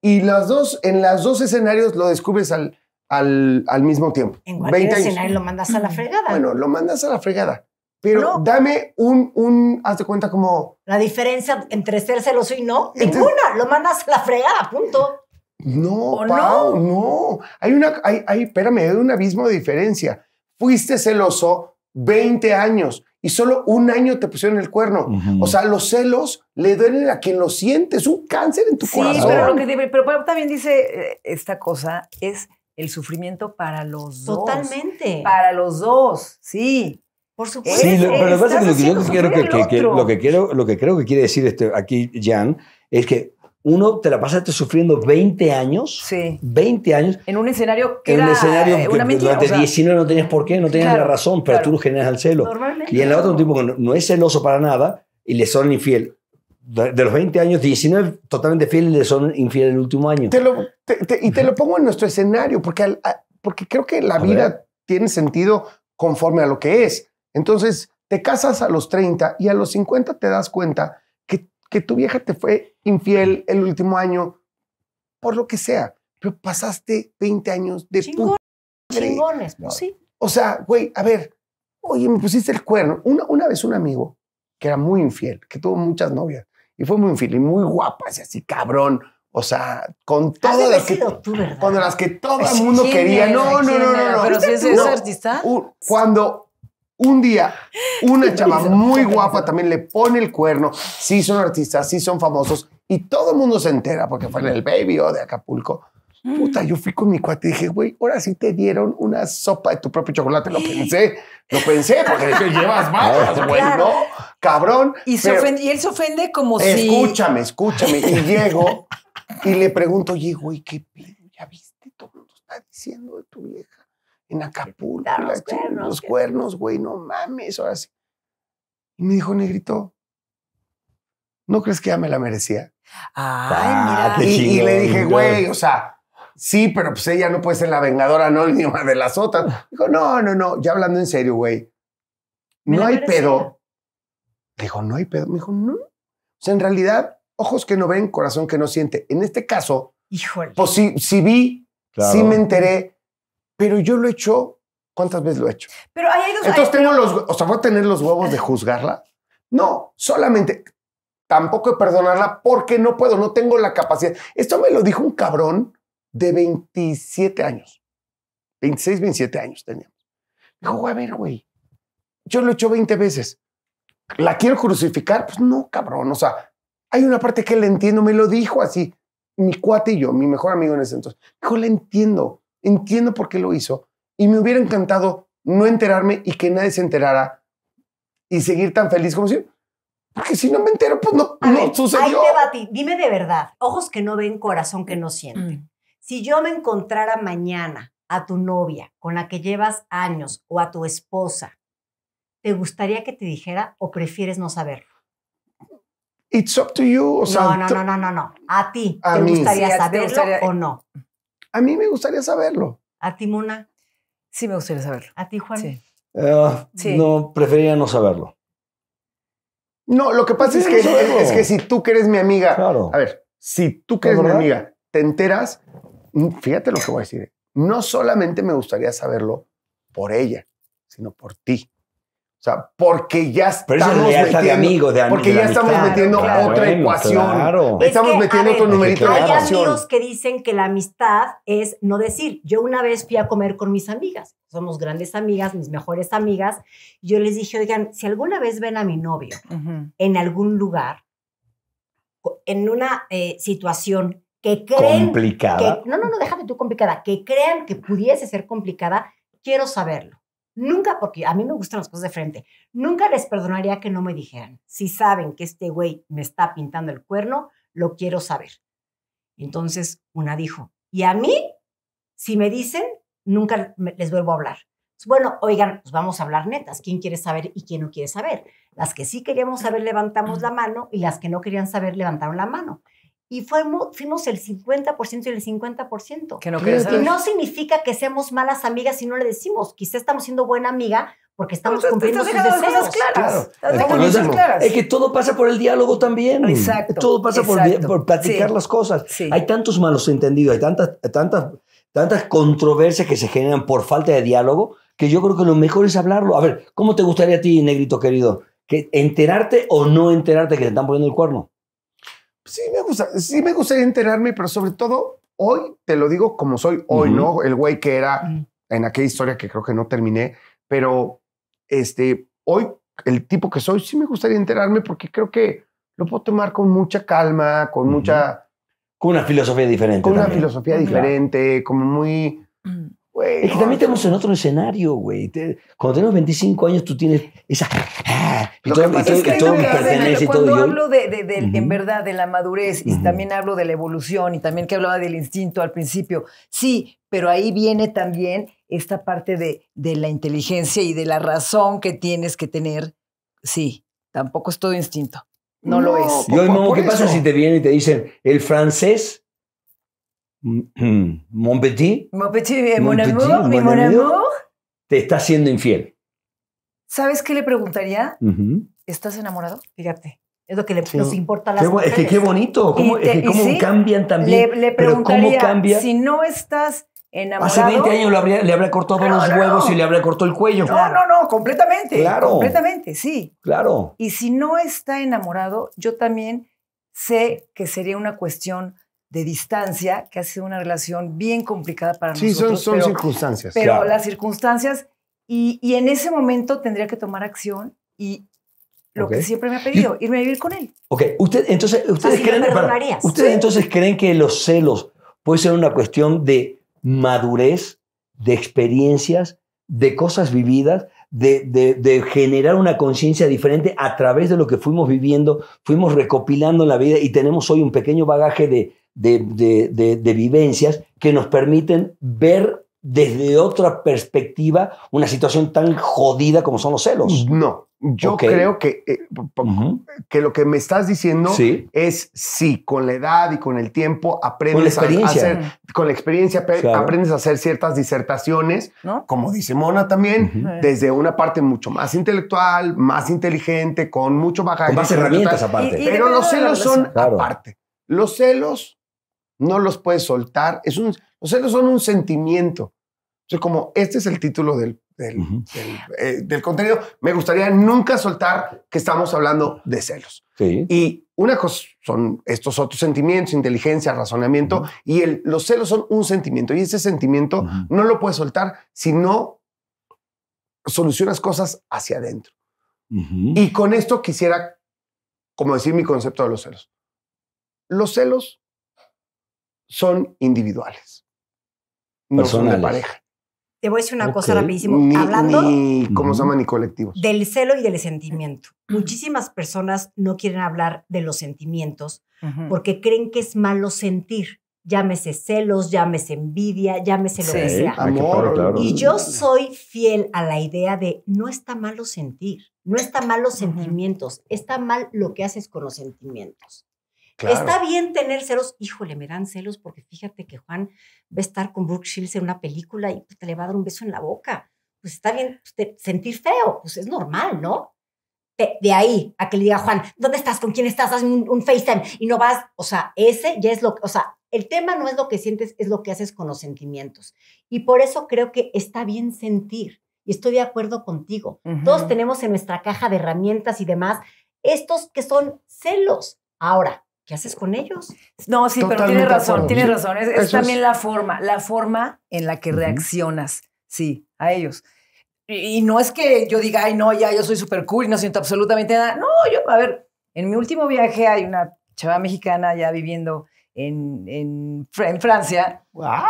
Y las dos, en los dos escenarios lo descubres al, al, al mismo tiempo. En cualquier 20 años. escenario lo mandas a la fregada. Bueno, lo mandas a la fregada. Pero No. dame un, un, haz de cuenta como, la diferencia entre ser celoso y no, Entonces- ninguna. Lo mandas a la fregada, punto. no, ¿O Pau, no. Hay una, hay, hay, espérame, hay un abismo de diferencia. Fuiste celoso 20 años y solo un año te pusieron el cuerno. O sea, los celos le duelen a quien lo siente. Es un cáncer en tu Sí, corazón. pero lo que te- pero Pau también dice eh, esta cosa es el sufrimiento para los dos. Totalmente. Para los dos, sí. Por supuesto. Sí, lo- pero lo que pasa es que lo que yo quiero que, que- que- lo que quiero, lo que creo que quiere decir este, aquí Jan es que uno te la pasaste sufriendo 20 años, Sí. 20 años En un escenario que en un era escenario eh, que una mentira. durante o sea, 19 no tenías por qué, no tenías Claro, la razón, pero claro. tú lo generas al celo. Normalmente. Y en la otra un tipo que no, no es celoso para nada y le son infiel. De, de los 20 años, 19 totalmente fiel y le son infiel el último año. Te lo- te- te- y te lo pongo en nuestro escenario, porque, al- a- porque creo que la A vida ver. tiene sentido conforme a lo que es. Entonces, te casas a los 30 y a los 50 te das cuenta que, que tu vieja te fue infiel el último año, por lo que sea, pero pasaste 20 años de Chingón. Chingones, pues sí. O sea, güey, a ver, oye, me pusiste el cuerno. Una, una vez un amigo que era muy infiel, que tuvo muchas novias y fue muy infiel y muy guapa, y así cabrón. O sea, con todas las que, tú, cuando las que todo el mundo ¿quién quería. No, no, ¿Quién no, no, no. Pero si es artista. Cuando un día una chava muy guapa también le pone el cuerno, sí son artistas, sí son famosos y todo el mundo se entera porque fue en el Baby o de Acapulco. Puta, yo fui con mi cuate y dije, güey, ahora sí te dieron una sopa de tu propio chocolate. Lo pensé, lo pensé, porque dije, llevas malas, güey, Claro. ¿no? Cabrón. Y, se ofende- y él se ofende como si. Escúchame, escúchame. Y llego y le pregunto, oye, güey, ¿qué pedo? ¿Ya viste? Todo el mundo está diciendo de tu vieja en Acapulco. Los cuernos, los que- cuernos, güey, no mames, ahora sí. Y me dijo, negrito, ¿no crees que ya me la merecía? Ah, mira. Y, le dije, güey, o sea, sí, pero pues ella no puede ser la vengadora anónima [laughs] de las otras. Dijo, no, no, no, ya hablando en serio, güey. No hay merecía. pedo. Dijo, no hay pedo. Me dijo, no. O sea, en realidad, ojos que no ven, corazón que no siente. En este caso, Híjole. pues sí, sí vi, Claro. sí me enteré, pero yo lo he hecho. ¿Cuántas veces lo he hecho? Pero hay dos. Entonces hay- tengo los, o sea, voy a tener los huevos de juzgarla. No, solamente tampoco de perdonarla porque no puedo, no tengo la capacidad. Esto me lo dijo un cabrón de 27 años. 26, 27 años teníamos. Dijo, a ver, güey, yo lo he hecho 20 veces. ¿La quiero crucificar? Pues no, cabrón. O sea, hay una parte que le entiendo, me lo dijo así. Mi cuate y yo, mi mejor amigo en ese entonces. Dijo, le entiendo, entiendo por qué lo hizo. Y me hubiera encantado no enterarme y que nadie se enterara y seguir tan feliz como si. Porque si no me entero, pues no, A no ver, Ahí sucedió. te va a ti. Dime de verdad. Ojos que no ven, corazón que no siente. Mm. Si yo me encontrara mañana a tu novia con la que llevas años o a tu esposa, ¿te gustaría que te dijera o prefieres no saberlo? It's up to you. O sea, no, no, no, no, no, no. A ti, A ¿te mí. gustaría Sí, ti te saberlo gustaría- o no? A mí me gustaría saberlo. A ti, Mona, Sí, me gustaría saberlo. a ti, Juan. Sí. Ah, Sí. No, preferiría no saberlo. No, lo que pasa es que, es que si tú que eres mi amiga, Claro. a ver, si tú que eres mi amiga, te enteras, mm, fíjate lo que voy a decir. No solamente me gustaría saberlo por ella, sino por ti. O sea, porque ya Pero eso es estamos de metiendo- de am- porque de la ya estamos metiendo Claro, otra bueno, ecuación. Claro. Es Estamos que, metiendo ver, otro numerito de Claro. Hay amigos que dicen que la amistad es no decir. Yo una vez fui a comer con mis amigas. Somos grandes amigas, mis mejores amigas. Yo les dije, oigan, si alguna vez ven a mi novio en algún lugar, en una eh, situación que creen Complicada. que, no, no, no, déjame tú complicada, que crean que pudiese ser complicada, quiero saberlo. Nunca, porque a mí me gustan las cosas de frente, nunca les perdonaría que no me dijeran. Si saben que este güey me está pintando el cuerno, lo quiero saber. Entonces, una dijo, y a mí, si me dicen, nunca me- les vuelvo a hablar. Bueno, oigan, pues vamos a hablar netas. ¿Quién quiere saber y quién no quiere saber? Las que sí queríamos saber levantamos la mano y las que no querían saber levantaron la mano. Y fuimos, fuimos el 50% y el 50%. Que no Y saber. no significa que seamos malas amigas si no le decimos. Quizá estamos siendo buena amiga porque estamos tú cumpliendo estás sus deseos. cosas claras. Claro. Cosas claras. Es que todo pasa por el diálogo también. Exacto, Todo pasa por, exacto. por platicar Sí. las cosas. Sí. Hay tantos malos entendidos, hay tantas, tantas, tantas controversias que se generan por falta de diálogo que yo creo que lo mejor es hablarlo. A ver, ¿cómo te gustaría a ti, negrito querido? ¿Que ¿Enterarte o no enterarte que te están poniendo el cuerno? Sí me, gusta, sí me gustaría enterarme, pero sobre todo hoy, te lo digo como soy hoy. ¿no? El güey que era en aquella historia que creo que no terminé, pero este, hoy, el tipo que soy, sí me gustaría enterarme porque creo que lo puedo tomar con mucha calma, con mucha, Con una filosofía diferente. con una filosofía diferente, como muy, Mm. Güey. Es que no, también estamos en otro escenario, güey. Te- Cuando tenemos 25 años, tú tienes esa. ah, Y Lo todo, que y pasa todo, es que y todo hay me pertenece y todo. Cuando hablo de, de- de- en Ujú. verdad de la madurez y Ujú. también hablo de la evolución y también que hablaba del instinto al principio, sí, pero ahí viene también esta parte de, de la inteligencia y de la razón que tienes que tener. Sí, tampoco es todo instinto. No, lo No, es. Y hoy, Momo, ¿qué pasa eso. si te vienen y te dicen el francés? Mon petit Mon petit, eh, mon Mon petit, amour, mi mon amour. amour. te está siendo infiel. ¿Sabes qué le preguntaría? ¿Estás enamorado? Fíjate, es lo que le- Sí. nos importa a las Qué es que qué bonito. ¿Cómo, es que cómo sí, cambian también? Le, le pero cómo preguntaría cambia. si no estás enamorado. Hace 20 años le, habría- le habría cortado No, los no. huevos y le habría cortado el cuello. No, no, no, completamente. Claro. Completamente, sí. Claro. Y si no está enamorado, yo también sé que sería una cuestión de distancia, que ha sido una relación bien complicada para Sí, son, nosotros. son pero circunstancias. pero claro. las circunstancias, y, y en ese momento tendría que tomar acción y lo que siempre me ha pedido, irme a vivir con él. Ok, usted, entonces, ustedes, Así creen, para- ustedes Sí. entonces creen que los celos puede ser una cuestión de madurez, de experiencias, de cosas vividas, de, de- de generar una conciencia diferente a través de lo que fuimos viviendo, fuimos recopilando en la vida y tenemos hoy un pequeño bagaje de, de- de- de- de vivencias que nos permiten ver desde otra perspectiva una situación tan jodida como son los celos. No, yo Ok. creo que, eh, p- Ujú. que lo que me estás diciendo Sí. es sí, con la edad y con el tiempo aprendes Con la a- hacer, con la experiencia pe- Claro. aprendes a hacer ciertas disertaciones, ¿No? como dice Mona también, Ujú. desde una parte mucho más intelectual, más inteligente, con mucho bagaje. Con más herramientas aparte. Y- Pero depende los celos son. Claro. aparte. Los celos no los puedes soltar. Es un, los celos son un sentimiento. Sea, como este es el título del, del, Ujú. del, eh, del contenido, me gustaría nunca soltar que estamos hablando de celos. Sí. Y una cosa son estos otros sentimientos, inteligencia, razonamiento, Ujú. y el, los celos son un sentimiento. Y ese sentimiento Ujú. no lo puedes soltar si no solucionas cosas hacia adentro. Y con esto quisiera, como decir mi concepto de los celos. Los celos son individuales. No son de pareja. Te voy a decir una cosa rapidísimo. Ni, Hablando ni ¿cómo se Ujú. llama? Ni colectivos. del celo y del sentimiento. [clears throat] Muchísimas personas no quieren hablar de los sentimientos porque creen que es malo sentir. Llámese celos, llámese envidia, llámese lo que Sí. sea. Amor. claro. Y yo soy fiel a la idea de no está malo sentir, no está mal los sentimientos, está mal lo que haces con los sentimientos. Claro. Está bien tener celos, híjole, me dan celos porque fíjate que Juan va a estar con Brooke Shields en una película y te le va a dar un beso en la boca. Pues está bien pues, te- sentir feo, pues es normal, ¿no? De, de ahí a que le diga Juan, ¿dónde estás? ¿Con quién estás? Hazme un, un FaceTime y no vas. O sea, ese ya es lo que, o sea, el tema no es lo que sientes, es lo que haces con los sentimientos. Y por eso creo que está bien sentir. Y estoy de acuerdo contigo. Ujú. Todos tenemos en nuestra caja de herramientas y demás estos que son celos. Ahora, ¿qué haces con ellos? No, sí, pero Totalmente tienes de razón, acuerdo, tienes razón. Es, es también es- la forma, la forma en la que reaccionas, sí, a ellos. Y, y no es que yo diga, ay, no, ya, yo soy súper cool y no siento absolutamente nada. No, yo, a ver, en mi último viaje hay una chava mexicana ya viviendo en, en, en Francia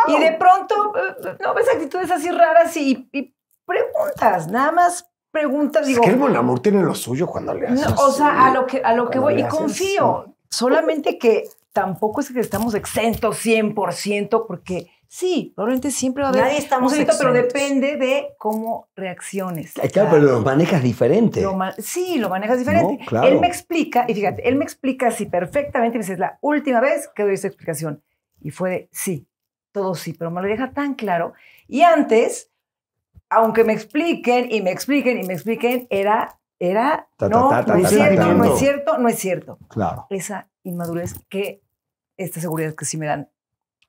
y de pronto eh, no ves actitudes así raras y, y preguntas, nada más preguntas. Es Digo, que el buen amor tiene lo suyo cuando le haces. no, o sea, a lo que, a lo que voy, y confío, solamente que tampoco es que estamos exentos 100%, porque Sí, probablemente siempre va a haber Nadie estamos un celito, pero exentos. depende de cómo reacciones. Claro, pero lo manejas diferente. Lo ma- sí, lo manejas diferente. No, claro. Él me explica, y fíjate, él me explica así perfectamente, y me dice, es la última vez que doy esta explicación. Y fue de, sí, todo sí, pero me lo deja tan claro. Y antes, aunque me expliquen y me expliquen y me expliquen, era, era, Ta, ta, no, ta, ta, no es cierto, no es cierto, no es cierto. Claro. Esa inmadurez que, esta seguridad que sí me dan.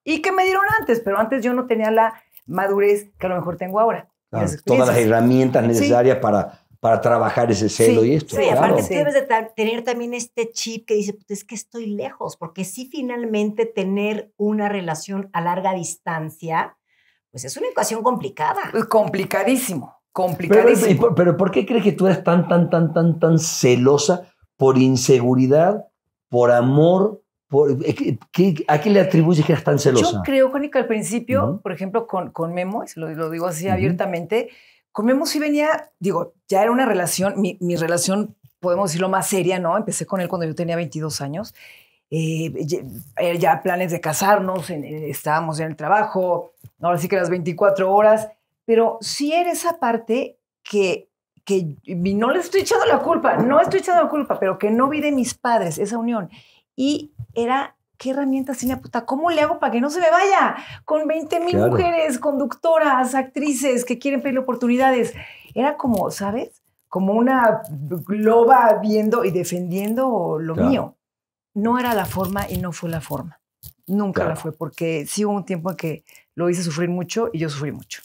Y que me dieron antes, pero antes yo no tenía la madurez que a lo mejor tengo ahora. y Claro, las Todas las herramientas Sí. necesarias para, para trabajar ese celo Sí, y esto. Sí, claro. aparte Sí. tú debes de tener también este chip que dice, "Puta, es que estoy lejos, porque sí finalmente tener una relación a larga distancia, pues es una ecuación complicada. Pues complicadísimo, complicadísimo. por- pero ¿por qué crees que tú eres tan, tan, tan, tan, tan celosa por inseguridad, por amor? Por, eh, ¿qué- ¿A qué le atribuyes que eres tan celosa? Yo creo, Jónica, al principio, Ujú. por ejemplo, con, con Memo, y lo, lo digo así Ujú. abiertamente, con Memo sí venía, digo, ya era una relación, mi, mi relación, podemos decirlo, más seria, ¿no? Empecé con él cuando yo tenía 22 años. Eh, ya, eh, ya planes de casarnos, en- en- estábamos ya en el trabajo, ahora sí que las 24 horas, pero sí era esa parte que, que y no le estoy echando la culpa, no estoy echando la culpa, pero que no vi de mis padres esa unión. Y era, ¿qué herramientas tenía puta? ¿Cómo le hago para que no se me vaya? Con 20 mil Claro. mujeres, conductoras, actrices que quieren pedir oportunidades. Era como, ¿sabes? Como una loba viendo y defendiendo lo Claro. mío. No era la forma y no fue la forma. Nunca la Claro. fue, porque sí hubo un tiempo en que lo hice sufrir mucho y yo sufrí mucho.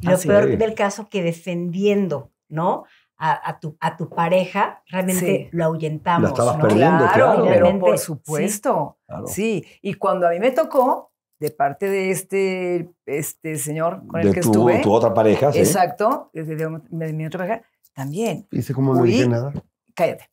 Lo Así peor es. del caso que defendiendo, ¿no? A, a tu, a tu pareja, realmente Sí. lo ahuyentamos. La estabas ¿no? perdiendo, claro. pero por sí. supuesto. Claro. Sí, y cuando a mí me tocó, de parte de este, este señor con el de que tu, estuve, tu otra pareja, ¿sí? exacto, de, de- de mi otra pareja, también, Dice como no dije nada. cállate.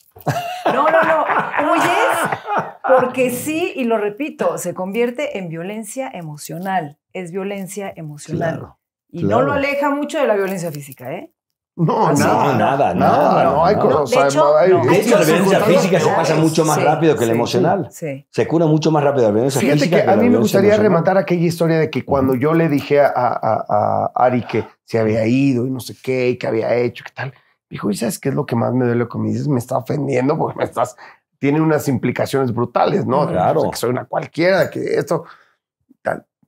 No, no, no, huyes porque sí, y lo repito, se convierte en violencia emocional, es violencia emocional. Claro. Y no claro. lo aleja mucho de la violencia física, ¿eh? No, nada, No, nada, nada, nada, no, hay no. cosas. De o sea, hecho, no. La violencia física se pasa mucho más Sí, rápido que la emocional. Sí. Se cura mucho más rápido la violencia Fíjate física. que la a mí me gustaría emocional. rematar aquella historia de que cuando yo le dije a, a- a- a Ari que se había ido y no sé qué, y que había hecho, qué tal, dijo, ¿y sabes qué es lo que más me duele que me dices? Me está ofendiendo porque me estás, tiene unas implicaciones brutales, ¿no? Claro. O sea, que soy una cualquiera, que esto.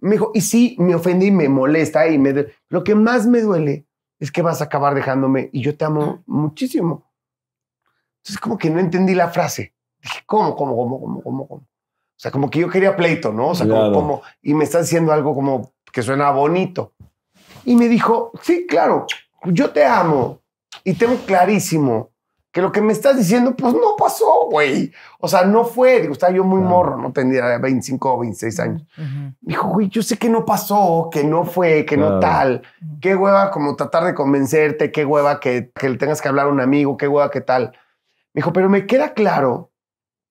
Me dijo, y sí, me ofendí y me molesta y me... duele. Lo que más me duele es que vas a acabar dejándome y yo te amo muchísimo. Entonces como que no entendí la frase. Dije, ¿cómo, cómo, cómo, cómo, cómo, cómo? O sea, como que yo quería pleito, ¿no? O sea, como- Claro. como, y me está diciendo algo como que suena bonito. Y me dijo, sí, claro, yo te amo y tengo clarísimo que lo que me estás diciendo, pues no pasó, güey. O sea, no fue. Digo, estaba yo muy morro, no tendría 25 o 26 años. Dijo, güey, yo sé que no pasó, que no fue, que no tal. Qué hueva como tratar de convencerte, qué hueva que, que le tengas que hablar a un amigo, qué hueva que tal. Me dijo, pero me queda claro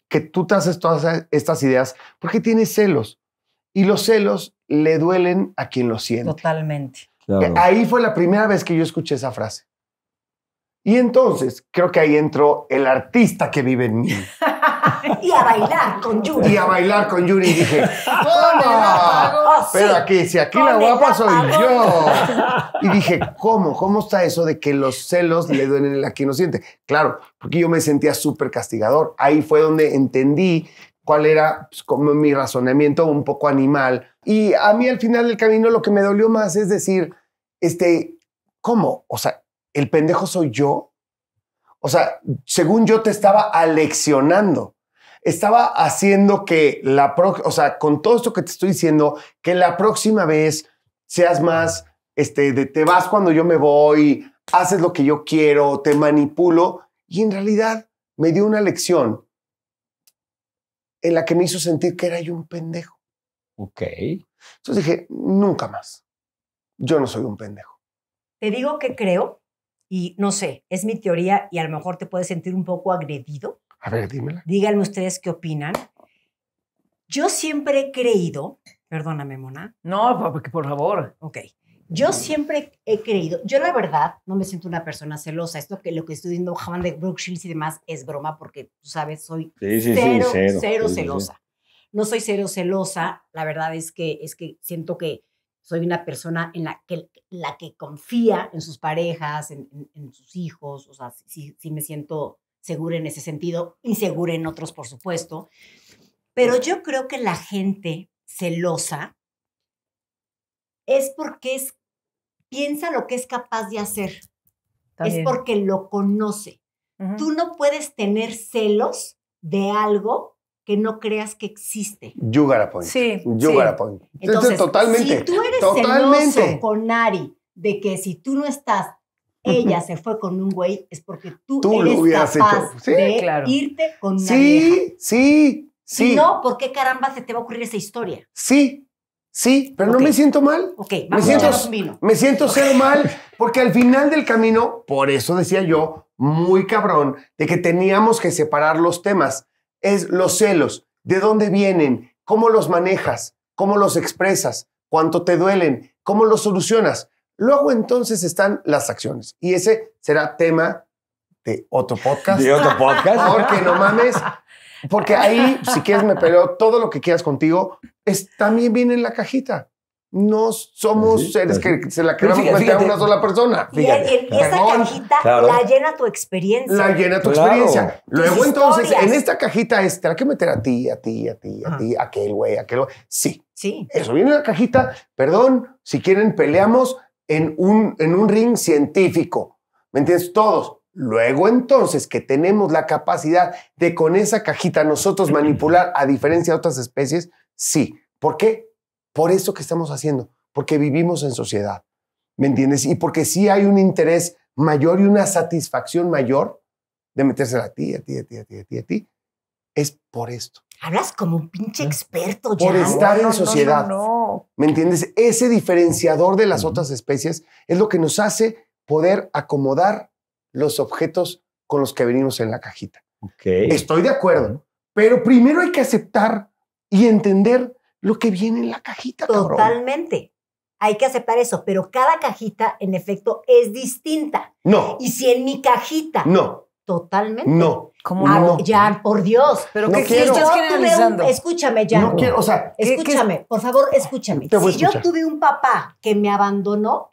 que tú te haces todas estas ideas porque tienes celos. Y los celos le duelen a quien los siente. Totalmente. Claro. Ahí fue la primera vez que yo escuché esa frase. Y entonces creo que ahí entró el artista que vive en mí. [laughs] Y a bailar con Yuri. Y a bailar con Yuri y dije, [laughs] ¡Toma! Pero aquí, si aquí la guapa soy yo. [laughs] Y dije, ¿cómo? ¿Cómo está eso de que los celos le duelen a quien lo siente? Claro, porque yo me sentía súper castigador. Ahí fue donde entendí cuál era pues, como mi razonamiento un poco animal. Y a mí al final del camino lo que me dolió más es decir, este, ¿cómo? O sea, ¿el pendejo soy yo? O sea, según yo te estaba aleccionando. Estaba haciendo que la próxima, o sea, con todo esto que te estoy diciendo, que la próxima vez seas más, este, de te vas cuando yo me voy, haces lo que yo quiero, te manipulo. Y en realidad me dio una lección en la que me hizo sentir que era yo un pendejo. Ok. Entonces dije, nunca más. Yo no soy un pendejo. Te digo que creo, y no sé, es mi teoría y a lo mejor te puedes sentir un poco agredido. A ver, dímela. Díganme ustedes qué opinan. Yo siempre he creído, perdóname, Mona, No, porque por favor. ok. Yo siempre he creído, yo la verdad no me siento una persona celosa. Esto que lo que estoy diciendo Juan de Brooke Shields y demás es broma porque, tú sabes, soy Sí, sí, cero, sí, cero. cero Sí, sí, sí. celosa. No soy cero celosa. La verdad es que, es que siento que, soy una persona en la que, la que confía en sus parejas, en, en- en sus hijos, o sea, sí, sí me siento segura en ese sentido, insegura en otros, por supuesto. Pero yo creo que la gente celosa es porque es, piensa lo que es capaz de hacer, También. es porque lo conoce. Tú no puedes tener celos de algo que no creas que existe. You got a point. Sí, You sí. got a point. Entonces, totalmente. si tú eres totalmente. celoso con Ari de que si tú no estás, ella [laughs] se fue con un güey, es porque tú, Tú lo eres hubieras capaz hecho. Sí, de claro. irte con una vieja. Sí, sí, sí. Si no, ¿por qué caramba se te va a ocurrir esa historia? Sí, sí, pero no me siento mal. Ok, vamos siento- a vino. Me siento cero mal porque al final del camino, por eso decía yo, muy cabrón, de que teníamos que separar los temas. Es los celos, de dónde vienen, cómo los manejas, cómo los expresas, cuánto te duelen, cómo los solucionas. Luego entonces están las acciones y ese será tema de otro podcast. De otro podcast. Porque no mames. Porque ahí, si quieres, me peleo todo lo que quieras contigo. Es, también viene en la cajita. No somos Sí, seres sí. que se la queramos fíjate, meter a una sola persona. Y, Fíjate, perdón. cajita Claro. la llena tu experiencia. La llena tu Claro. experiencia. Luego, entonces, en esta cajita es, te la que meter a ti, a ti, a ti, a ti, a aquel güey, a aquel güey. Sí, Sí. eso viene en la cajita. Perdón, si quieren, peleamos en un, en un ring científico. ¿Me entiendes? Todos. Luego entonces que tenemos la capacidad de con esa cajita nosotros manipular a diferencia de otras especies, sí. ¿Por qué? Por eso que estamos haciendo, porque vivimos en sociedad. ¿Me entiendes? Y porque sí hay un interés mayor y una satisfacción mayor de metérsela a ti, a ti, a ti, a ti, a ti, a ti. Es por esto. Hablas como un pinche experto, Por Jan. estar en No, no, sociedad. No, no, ¿Me entiendes? Ese diferenciador de las otras especies es lo que nos hace poder acomodar los objetos con los que venimos en la cajita. Ok. Estoy de acuerdo, pero primero hay que aceptar y entender lo que viene en la cajita, cabrón. Totalmente. Hay que aceptar eso, pero cada cajita, en efecto, es distinta. No, Y si en mi cajita, no, totalmente. no. ¿Cómo Ah, no. Jan, por Dios. Pero No ¿qué quiero. estás Yo tuve un- generalizando? escúchame, Jan. No quiero, o sea, ¿Qué- qué- Escúchame, por favor, escúchame. Te voy a Si yo tuve un papá que me abandonó,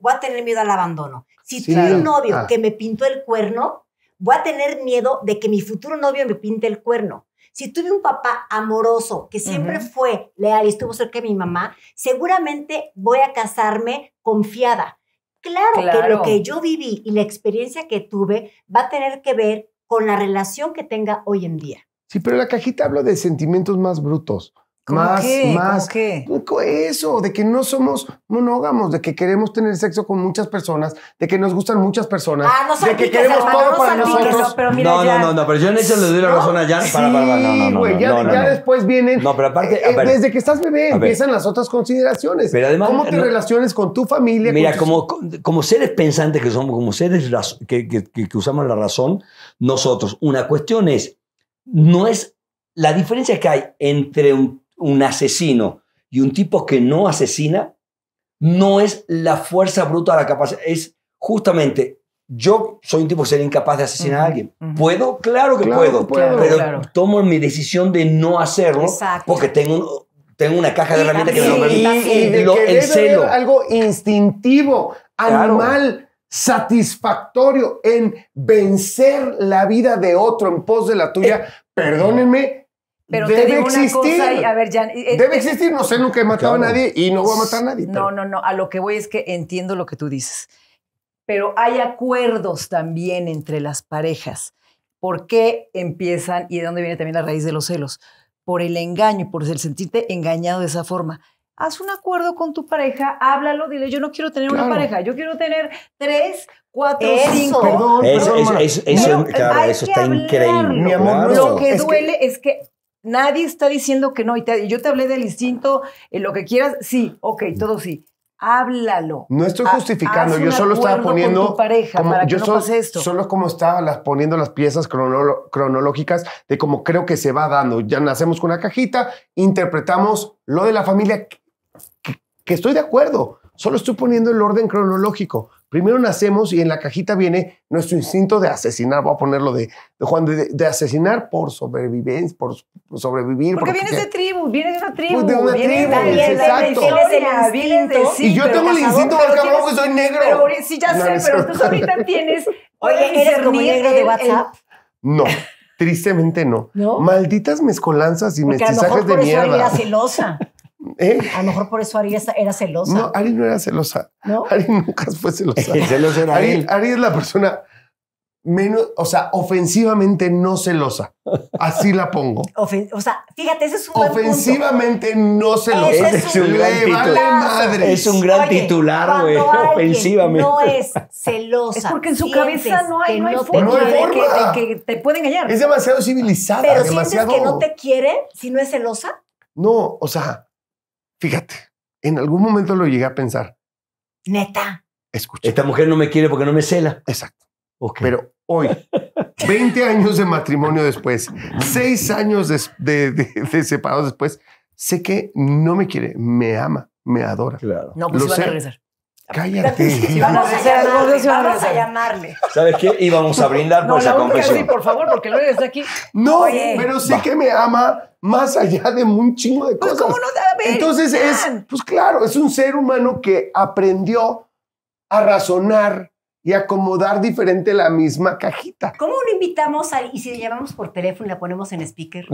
voy a tener miedo al abandono. Si Sí, tuve un novio ah. que me pintó el cuerno, voy a tener miedo de que mi futuro novio me pinte el cuerno. Si tuve un papá amoroso que siempre fue leal y estuvo cerca de mi mamá, seguramente voy a casarme confiada. Claro, que Claro. lo que yo viví y la experiencia que tuve va a tener que ver con la relación que tenga hoy en día. sí, pero la cajita habla de sentimientos más brutos. ¿Cómo más, qué? más. ¿Cómo qué? Eso, de que no somos monógamos, de que queremos tener sexo con muchas personas, de que nos gustan muchas personas, Ah, no de que queremos hermano, todo no para nosotros. No, pero mira, no, ya- no, no, no, pero yo en eso le doy la ¿No? razón a Jan. Para, para, para, no, no, no, güey, no, ya, no, no, ya no. después vienen. No, pero aparte, eh, ver. desde que estás bebé empiezan las otras consideraciones. Pero además, ¿Cómo te no- relaciones con tu familia? Mira, tus- como, como seres pensantes que somos, como seres que- que- que usamos la razón, nosotros, una cuestión es, no es la diferencia que hay entre un, un asesino y un tipo que no asesina, no es la fuerza bruta, la capacidad, es justamente, yo soy un tipo que sería incapaz de asesinar a alguien. ¿Puedo? Claro que Claro puedo, pero Claro. tomo mi decisión de no hacerlo Exacto. porque tengo, un- tengo una caja de herramientas que me lo permite. y, Lo- que el celo. algo instintivo, Claro. animal, satisfactorio en vencer la vida de otro en pos de la tuya. Perdónenme, Pero te debe digo existir. una cosa, y, a ver, Jan, eh, debe eh, existir. No sé, nunca he matado Claro. a nadie y no voy a matar a nadie. No, pero- no, no. A lo que voy es que entiendo lo que tú dices. Pero hay acuerdos también entre las parejas. ¿Por qué empiezan y de dónde viene también la raíz de los celos? Por el engaño por el sentirte engañado de esa forma. Haz un acuerdo con tu pareja, háblalo, dile, yo no quiero tener una Claro. pareja, yo quiero tener tres, cuatro, Eso. cinco. Perdón, Eso, perdón, eso, claro, eso está hablarlo. increíble. Mi amor, claro. no. Lo que Es que- duele es que nadie está diciendo que no. Y te- yo te hablé del instinto, en lo que quieras, sí, ok, todo sí. Háblalo. No estoy Ha- justificando, yo solo estaba poniendo. Con tu pareja como- para que no solo, pase esto. solo como estaba las, poniendo las piezas cronolo- cronológicas de cómo creo que se va dando. Ya nacemos con una cajita, interpretamos lo de la familia, que estoy de acuerdo. Solo estoy poniendo el orden cronológico. Primero nacemos y en la cajita viene nuestro instinto de asesinar. Voy a ponerlo de, de Juan, de, de asesinar por sobrevivencia, por sobrevivir. Porque vienes de tribu, vienes de una tribu. Pues de una vienes tribu, de- de- exacto. de vienes de- sí, y yo pero tengo el instinto más cabrón que soy negro. Pero ahorita- sí, ya No, sé, no pero tú ahorita [laughs] tienes. Oye, ¿eres como negro de el- WhatsApp? No, tristemente no. ¿No? Malditas mezcolanzas y Porque a lo mestizajes mejor de por eso Ari era mierda. celosa. [laughs] ¿Eh? A lo mejor por eso Ari era- celosa. No, Ari no era celosa. ¿No? Ari nunca fue celosa. [laughs] El celoso era Ari, él. Ari es la persona menos, o sea, ofensivamente no celosa. Así la pongo. Ofen- o sea, fíjate, ese es un buen punto. Ofensivamente no celosa. Ese es un gran Le vale madre. Es un gran Oye, titular, güey. Ofensivamente. No es celosa. Es porque en su cabeza no hay, no hay forma, No hay de, quiere, que, forma. de que te puede engañar. Es demasiado civilizada. Pero sientes que no te quiere si no es celosa. No, o sea, fíjate, en algún momento lo llegué a pensar. Neta. Escucha. Esta mujer no me quiere porque no me cela. Exacto. Ok. Pero hoy, 20 años de matrimonio después, 6 años de, de- de- de separados después, sé que no me quiere, me ama, me adora. Claro. No, pues Lo sé. a regresar. Cállate. Vamos a llamarle. a Vamos llamarle. ¿Sabes qué? Íbamos a brindar por No, esa única sí, confesión. por favor, porque luego está aquí. No, Oye. pero sé Va. que me ama más allá de un chingo de Pues, cosas. ¿cómo no? Entonces es, pues claro, es un ser humano que aprendió a razonar y acomodar diferente la misma cajita. ¿Cómo lo invitamos a, y si le llamamos por teléfono y la ponemos en speaker?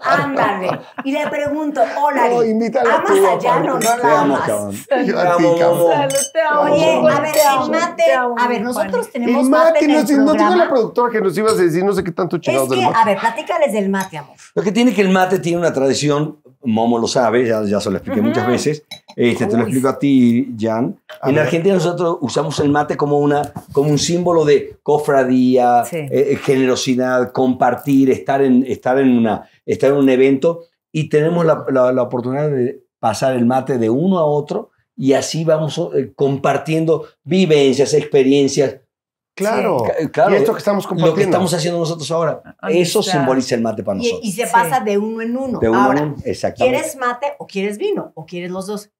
Ándale. Y le pregunto, hola, No, ¿amas tú, a Jan o aparte. no la amas? Yo Te a ti, amo, cabrón. te amo, Oye, a ver, el mate, amo, a ver, nosotros El tenemos mate, mate en no, el sé, no digo la productora que nos ibas a decir, no sé qué tanto Es chingados del que, mate. a ver, platícales del mate, amor. Lo que tiene que el mate tiene una tradición, Momo lo sabe, ya, ya se lo expliqué muchas veces, este, te lo explico a ti, Jan. A en ver. Argentina nosotros usamos el mate como, una, como un símbolo de cofradía, Sí. eh, eh, generosidad, compartir, estar en, estar, en una, estar en un evento y tenemos la, la- la oportunidad de pasar el mate de uno a otro y así vamos eh, compartiendo vivencias, experiencias. Claro. Ca- claro, y esto que estamos Lo que compartiendo. estamos haciendo nosotros ahora, Ahí eso está. simboliza el mate para Y, nosotros. y se Sí. pasa de uno en uno. de uno Ahora, a uno, exactamente. ¿quieres mate o quieres vino? ¿O quieres los dos?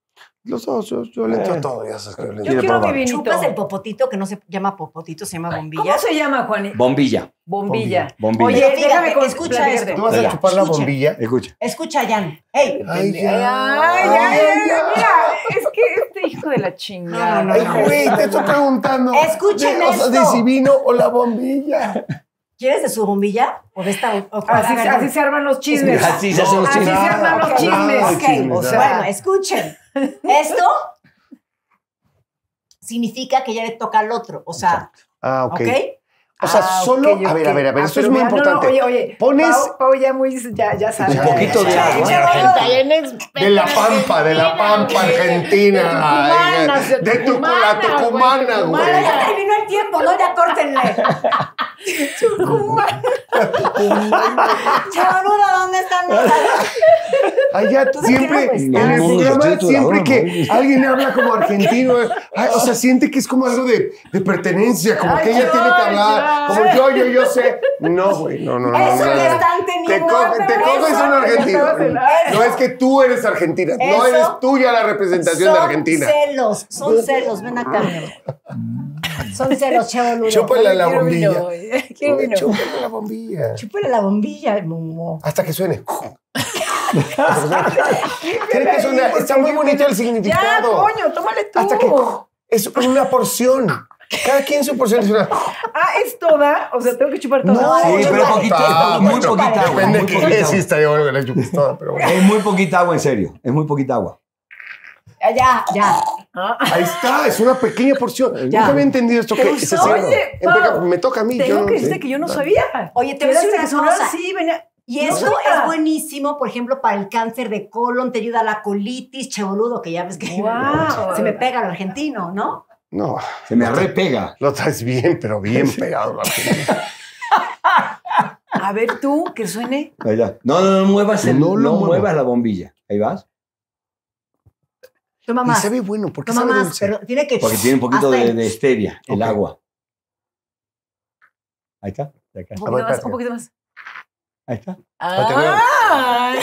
Los dos, yo, yo le entro Eh. a todo, ya sabes que yo le Yo quiero mi vinito. Chupas el popotito, que no se llama popotito, se llama bombilla. ¿Cómo se llama, Juan? Bombilla. Bombilla. Bombilla. Oye, fíjate, déjame con- escucha esto. ¿Tú vas a chupar la bombilla? Escucha. Escucha, Jan. ¡Ey! Ay, ya. Ay, ya, mira, hijo de la chingada. No, no, Ay, no. güey, te estoy preguntando. Escuchen de, o sea, de esto. si vino o la bombilla. ¿Quieres de su bombilla o de esta? o- Así, así se arman los chismes. Así se hacen los Así chismes. se arman los chismes. O sea, bueno, escuchen. Esto significa que ya le toca al otro. O sea, Ah, ok. ¿ok? O sea, Ah, solo. A ver, a ver, a ver, Ah, esto es muy mira, no, no, importante. oye, oye. Pones- Pau, Pau ya muy. Ya, ya sabe. Un poquito de agua. De la Pampa, de la Pampa Argentina. Tucumana, De tu Tucumana, la Tucumana, güey, ya terminó el tiempo, ¿no? Ya córtenle. [laughs] Charuda, ¿dónde están? Allá ¿Tú de qué siempre, en el programa, siempre que alguien habla como argentino, ay, o sea, siente que es como algo de, de pertenencia, como que ella tiene que hablar. Como yo, yo, yo sé. No, güey, no, no, no. Eso no, no. están Te, teniendo. te eso- coges un argentino. No es que tú eres argentina, no Eso eres tuya la representación de Son Argentina. celos, son celos. Ven acá. Son celos, chavoludo. Chúpale a la bombilla. güey. Quiero vino. Chúpale la bombilla. Chúpale la bombilla, Momo. Hasta que suene. [laughs] Tiene que sonar. Está muy bonito el Ya, significado. coño, tómale tú. Hasta que es una porción. Cada quien su porción es una. Ah, es toda. O sea, tengo que chupar toda. No, Sí, pero poquito, Ah, muy poquita agua. Depende de poquita qué sí estaría bueno que la chupes toda, pero bueno. Es muy poquita agua, en serio. Es muy poquita agua. Ya, ya. Ahí está, es una pequeña porción. Ya. Nunca había entendido esto ¿Te que se. Oye, Pau, Me toca a mí. yo Tengo no que decirte que yo no sabía. Oye, te voy a decir una cosa. así, venía. Y No eso sabía. es buenísimo, por ejemplo, para el cáncer de colon, te ayuda a la colitis, chaboludo, que ya ves que Guau. [laughs] se me pega el argentino, ¿no? No, Se me repega. lo traes bien, pero bien [laughs] pegado. A ver tú, que suene. No, no, no muevas, el- No no, muevas la bombilla. Ahí vas. Toma Y más. sabe bueno, porque Toma sabe más, dulce. pero tiene que... Porque tiene un poquito de, de stevia, el agua. Ahí está. de acá. Un poquito ver, más, un poquito más. Ahí está. Ah,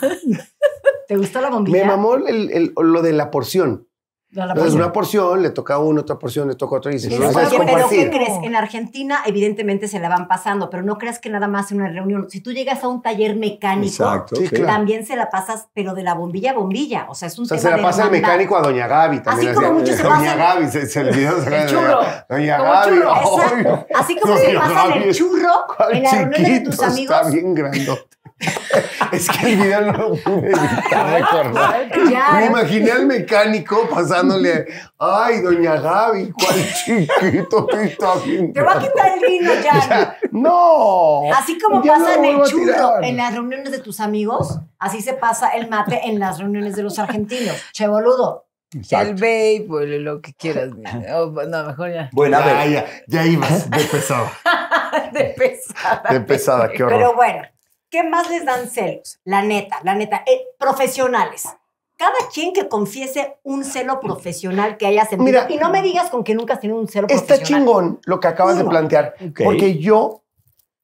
[laughs] ¿Te gustó la bombilla? Me mamó el- el- lo de la porción. No, la Entonces, una porción, le toca a uno, otra porción, le toca a otro. Y si no Oye, sabes pero ¿qué crees? En Argentina, evidentemente, se la van pasando, pero no creas que nada más en una reunión. Si tú llegas a un taller mecánico, Exacto. Sí, claro. también se la pasas, pero de la bombilla a bombilla. O sea, es un O sea, tema se la pasa el mecánico a Doña Gaby también. Así como muchos se Doña pasan- Gaby, se, se olvidó de sacar El churro. Doña, Como Gaby. churro. Así como se Doña pasan Gaby el es- churro ¿Cuál en las reuniones de tus amigos. Está bien grandote. [laughs] es que el video no lo pude evitar recordar. Ya. Me imaginé al mecánico pasándole, ay, doña Gaby, cuál chiquito que está bien. Te voy a grande". quitar el vino [laughs] ya. No. Así como Ya pasan lo el tirar. en las reuniones de tus amigos, así se pasa el mate en las reuniones de los argentinos. Che boludo. El Exacto. béisbol, lo que quieras. Oh, no, mejor ya. Bueno, a Ya, ver. ya, ya ibas de pesada. [laughs] De pesada. De pesada, qué horror. Pero bueno, ¿qué más les dan celos? La neta, la neta. Eh, profesionales. Cada quien que confiese un celo profesional que haya sentido. Mira, y no me digas con que nunca has tenido un celo Está profesional. chingón lo que acabas de plantear, porque yo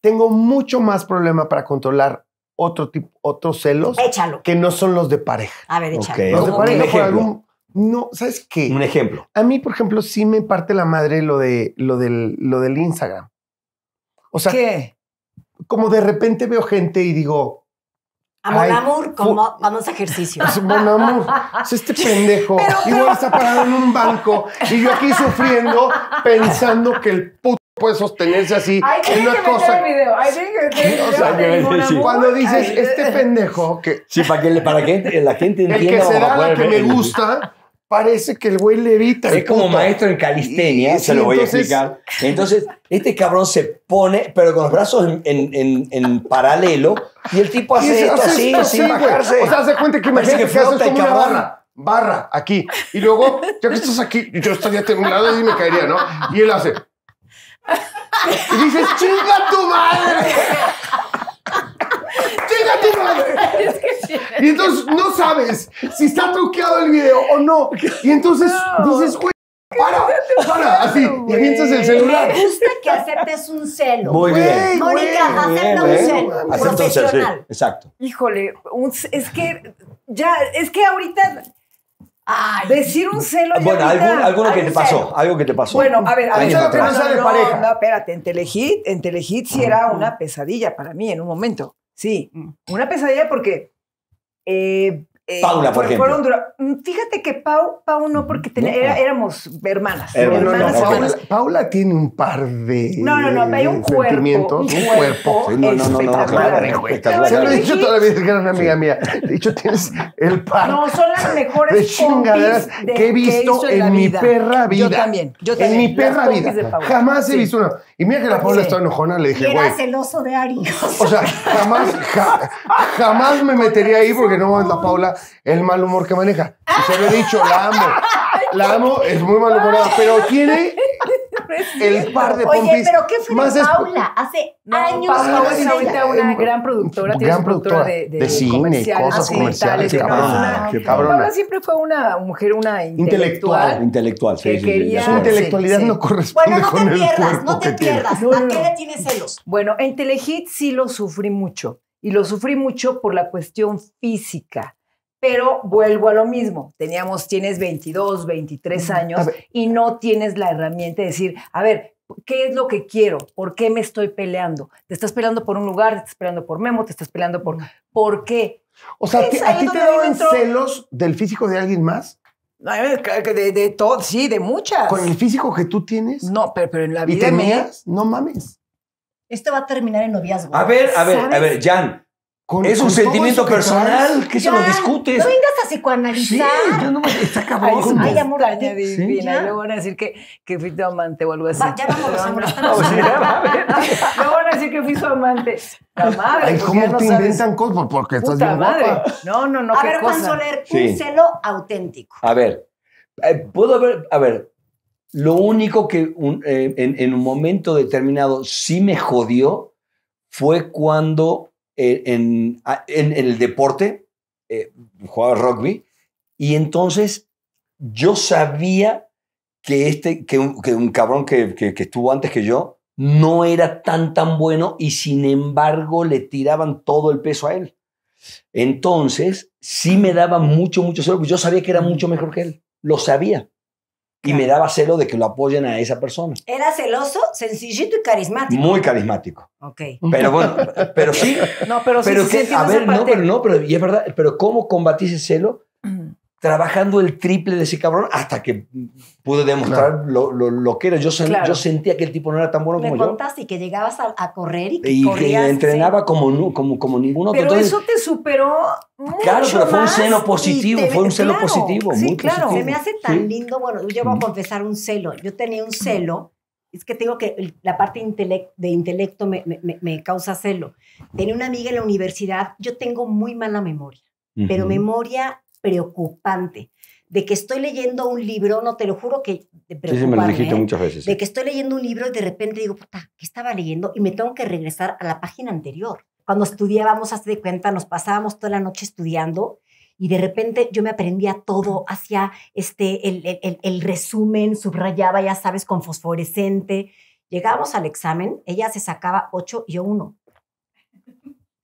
tengo mucho más problema para controlar otro tipo, otros celos Échalo. que no son los de pareja. A ver, échalo. Ok. Los de pareja por ejemplo. algún no, ¿sabes qué? Un ejemplo. A mí, por ejemplo, sí me parte la madre lo de lo del lo del Instagram. O sea, ¿Qué? Como de repente veo gente y digo, Amor, Ay, amor, como vamos a ejercicio. "Es buen amor, es este [laughs] pendejo igual está parado en un banco y yo aquí sufriendo pensando que el puto puede sostenerse así en una cosa. que el que-. Cuando dices, Ay, este pendejo, que Sí, para que, para que la gente el entienda. que se vamos a da la que me el- gusta, parece que el güey levita. Es como puto. maestro en calistenia, Y- se sí, lo voy entonces- a explicar. Entonces, este cabrón se pone, pero con los brazos en, en- en- en paralelo, y el tipo hace esto hace así, esto sin así, güey. bajarse. O sea, se cuenta que imagínate que que, haces como una barra. Barra, aquí. Y luego, ya que estás aquí, yo estaría temblado y me caería, ¿no? Y él hace. Y dices, chinga tu madre. ¡Chinga tu madre! [laughs] Y entonces no sabes si está truqueado el video o no. Y entonces dices, güey, para, para, así. Y avientas el celular. Me gusta que aceptes un celo. Muy bien. Mónica, acepta un celo. Acepta un celo, sí, profesional. Exacto. Híjole, un- es que ya, es que ahorita Ay, decir un celo. Bueno, ahorita- algún- alguno que te pasó, celo. algo que te pasó. Bueno, a ver, a ver, no, no, no, no, no, espérate, en Telehit, en Telehit sí era una pesadilla para mí en un momento. Sí, una pesadilla porque. eh, eh, Paula, por fue- ejemplo. fueron dura- Mm, Fíjate que Pau, Pau no, porque ten- No. era- éramos hermanas. Hermanas, No, no, no, hermanas, ok. Paula, tiene un par de No, no, no, hay un cuerpo. Un cuerpo. Sí, no, no, no, no, claro. Se lo he dicho toda la vida, que era una amiga mía. De hecho, tienes el par No, son las mejores de chingaderas de- que he visto en, mi perra vida. Yo también, yo también. En mi perra vida. Jamás he visto una. Y mira que la Paula estaba enojona, le dije, era güey. celoso de Ari. O sea, jamás, ja- jamás me metería ahí porque no es la Paula el mal humor que maneja. Y se lo he dicho, la amo. La amo, es muy malhumorada, pero tiene el par de Oye, pompis pero ¿qué fue más Paula? Hace No, años Paula es ahorita una gran productora, tiene gran productora de, de, de cine, comerciales, cosas comerciales, pero es cabrona, qué cabrona. Paula siempre fue una mujer, una intelectual. Intelectual, sí, Que sí, quería- Su intelectualidad sí. no corresponde Bueno, no con te el pierdas, cuerpo no te que tiene. pierdas. No, ¿A qué le tienes celos? Bueno, en Telehit sí lo sufrí mucho. Y lo sufrí mucho por la cuestión física. Pero vuelvo a lo mismo. Teníamos, tienes 22, 23 años y no tienes la herramienta de decir, a ver, ¿qué es lo que quiero? ¿Por qué me estoy peleando? ¿Te estás peleando por un lugar? ¿Te estás peleando por Memo? ¿Te estás peleando por... ¿Por qué? O sea, Es ¿ti- ahí ¿a ti te daban celos del físico de alguien más? De, de todo, sí, de muchas. ¿Con el físico que tú tienes? No, pero, pero en la ¿Y vida me... tenías? No mames. Esto va a terminar en noviazgo. A ver, a ver, a ver, Jan, Con- es un sentimiento personal, que eso lo discutes. No vengas a Sí, psicoanalizar. yo no me, está cabrón. es una Ay, amor, sí. Y luego van a decir que, que fui tu amante o algo así. Va, ya vámonos, No, amor, no. Sí. Luego van a decir que fui su amante. La madre, Ay, ¿cómo no te sabes. inventan cosas? Porque estás bien madre. guapa. No, no, no, a qué ver, Juan cosa. Soler, Sí. un celo auténtico. A ver, eh, puedo ver, a ver, lo único que un- eh, en, en un momento determinado sí me jodió fue cuando en, a- en- en el deporte eh, jugaba rugby y entonces yo sabía que, este, que, un, que un cabrón que, que- que estuvo antes que yo no era tan tan bueno y sin embargo le tiraban todo el peso a él. Entonces, sí me daba mucho, mucho celo, porque yo sabía que era mucho mejor que él. lo sabía. Y me daba celo de que lo apoyen a esa persona. Era celoso, sencillito y carismático. Muy carismático. Ok. Pero bueno, pero sí. No, pero sí, pero sí que, a ver, no, parte. pero no, pero y es verdad, pero ¿cómo combatí ese celo? Trabajando el triple de ese cabrón hasta que pude demostrar lo, lo- lo que era. Yo, sen- Claro. yo sentía que el tipo no era tan bueno Me como yo. contaste y que llegabas a, a correr y que Y que corrías. entrenaba como, nu- como, como ningún otro. Pero Entonces, eso te superó mucho Claro, pero fue un celo positivo, te- fue un celo claro, positivo, Sí, muy claro. positivo. Se me hace tan Sí. lindo. Bueno, yo voy a Mm. confesar un celo. Yo tenía un celo. Es que tengo que la parte de intelecto me, me- me- me causa celo. Tenía una amiga en la universidad. Yo tengo muy mala memoria, pero Ujú. memoria preocupante. De que estoy leyendo un libro, no te lo juro que de Sí, sí, me lo dijiste ¿eh? muchas veces. de que estoy leyendo un libro y de repente digo, puta, ¿qué estaba leyendo? Y me tengo que regresar a la página anterior. Cuando estudiábamos, hazte de cuenta, nos pasábamos toda la noche estudiando y de repente yo me aprendía todo, hacía este, el, el- el- el resumen, subrayaba, ya sabes, con fosforescente. Llegábamos al examen, ella se sacaba 8 y yo 1.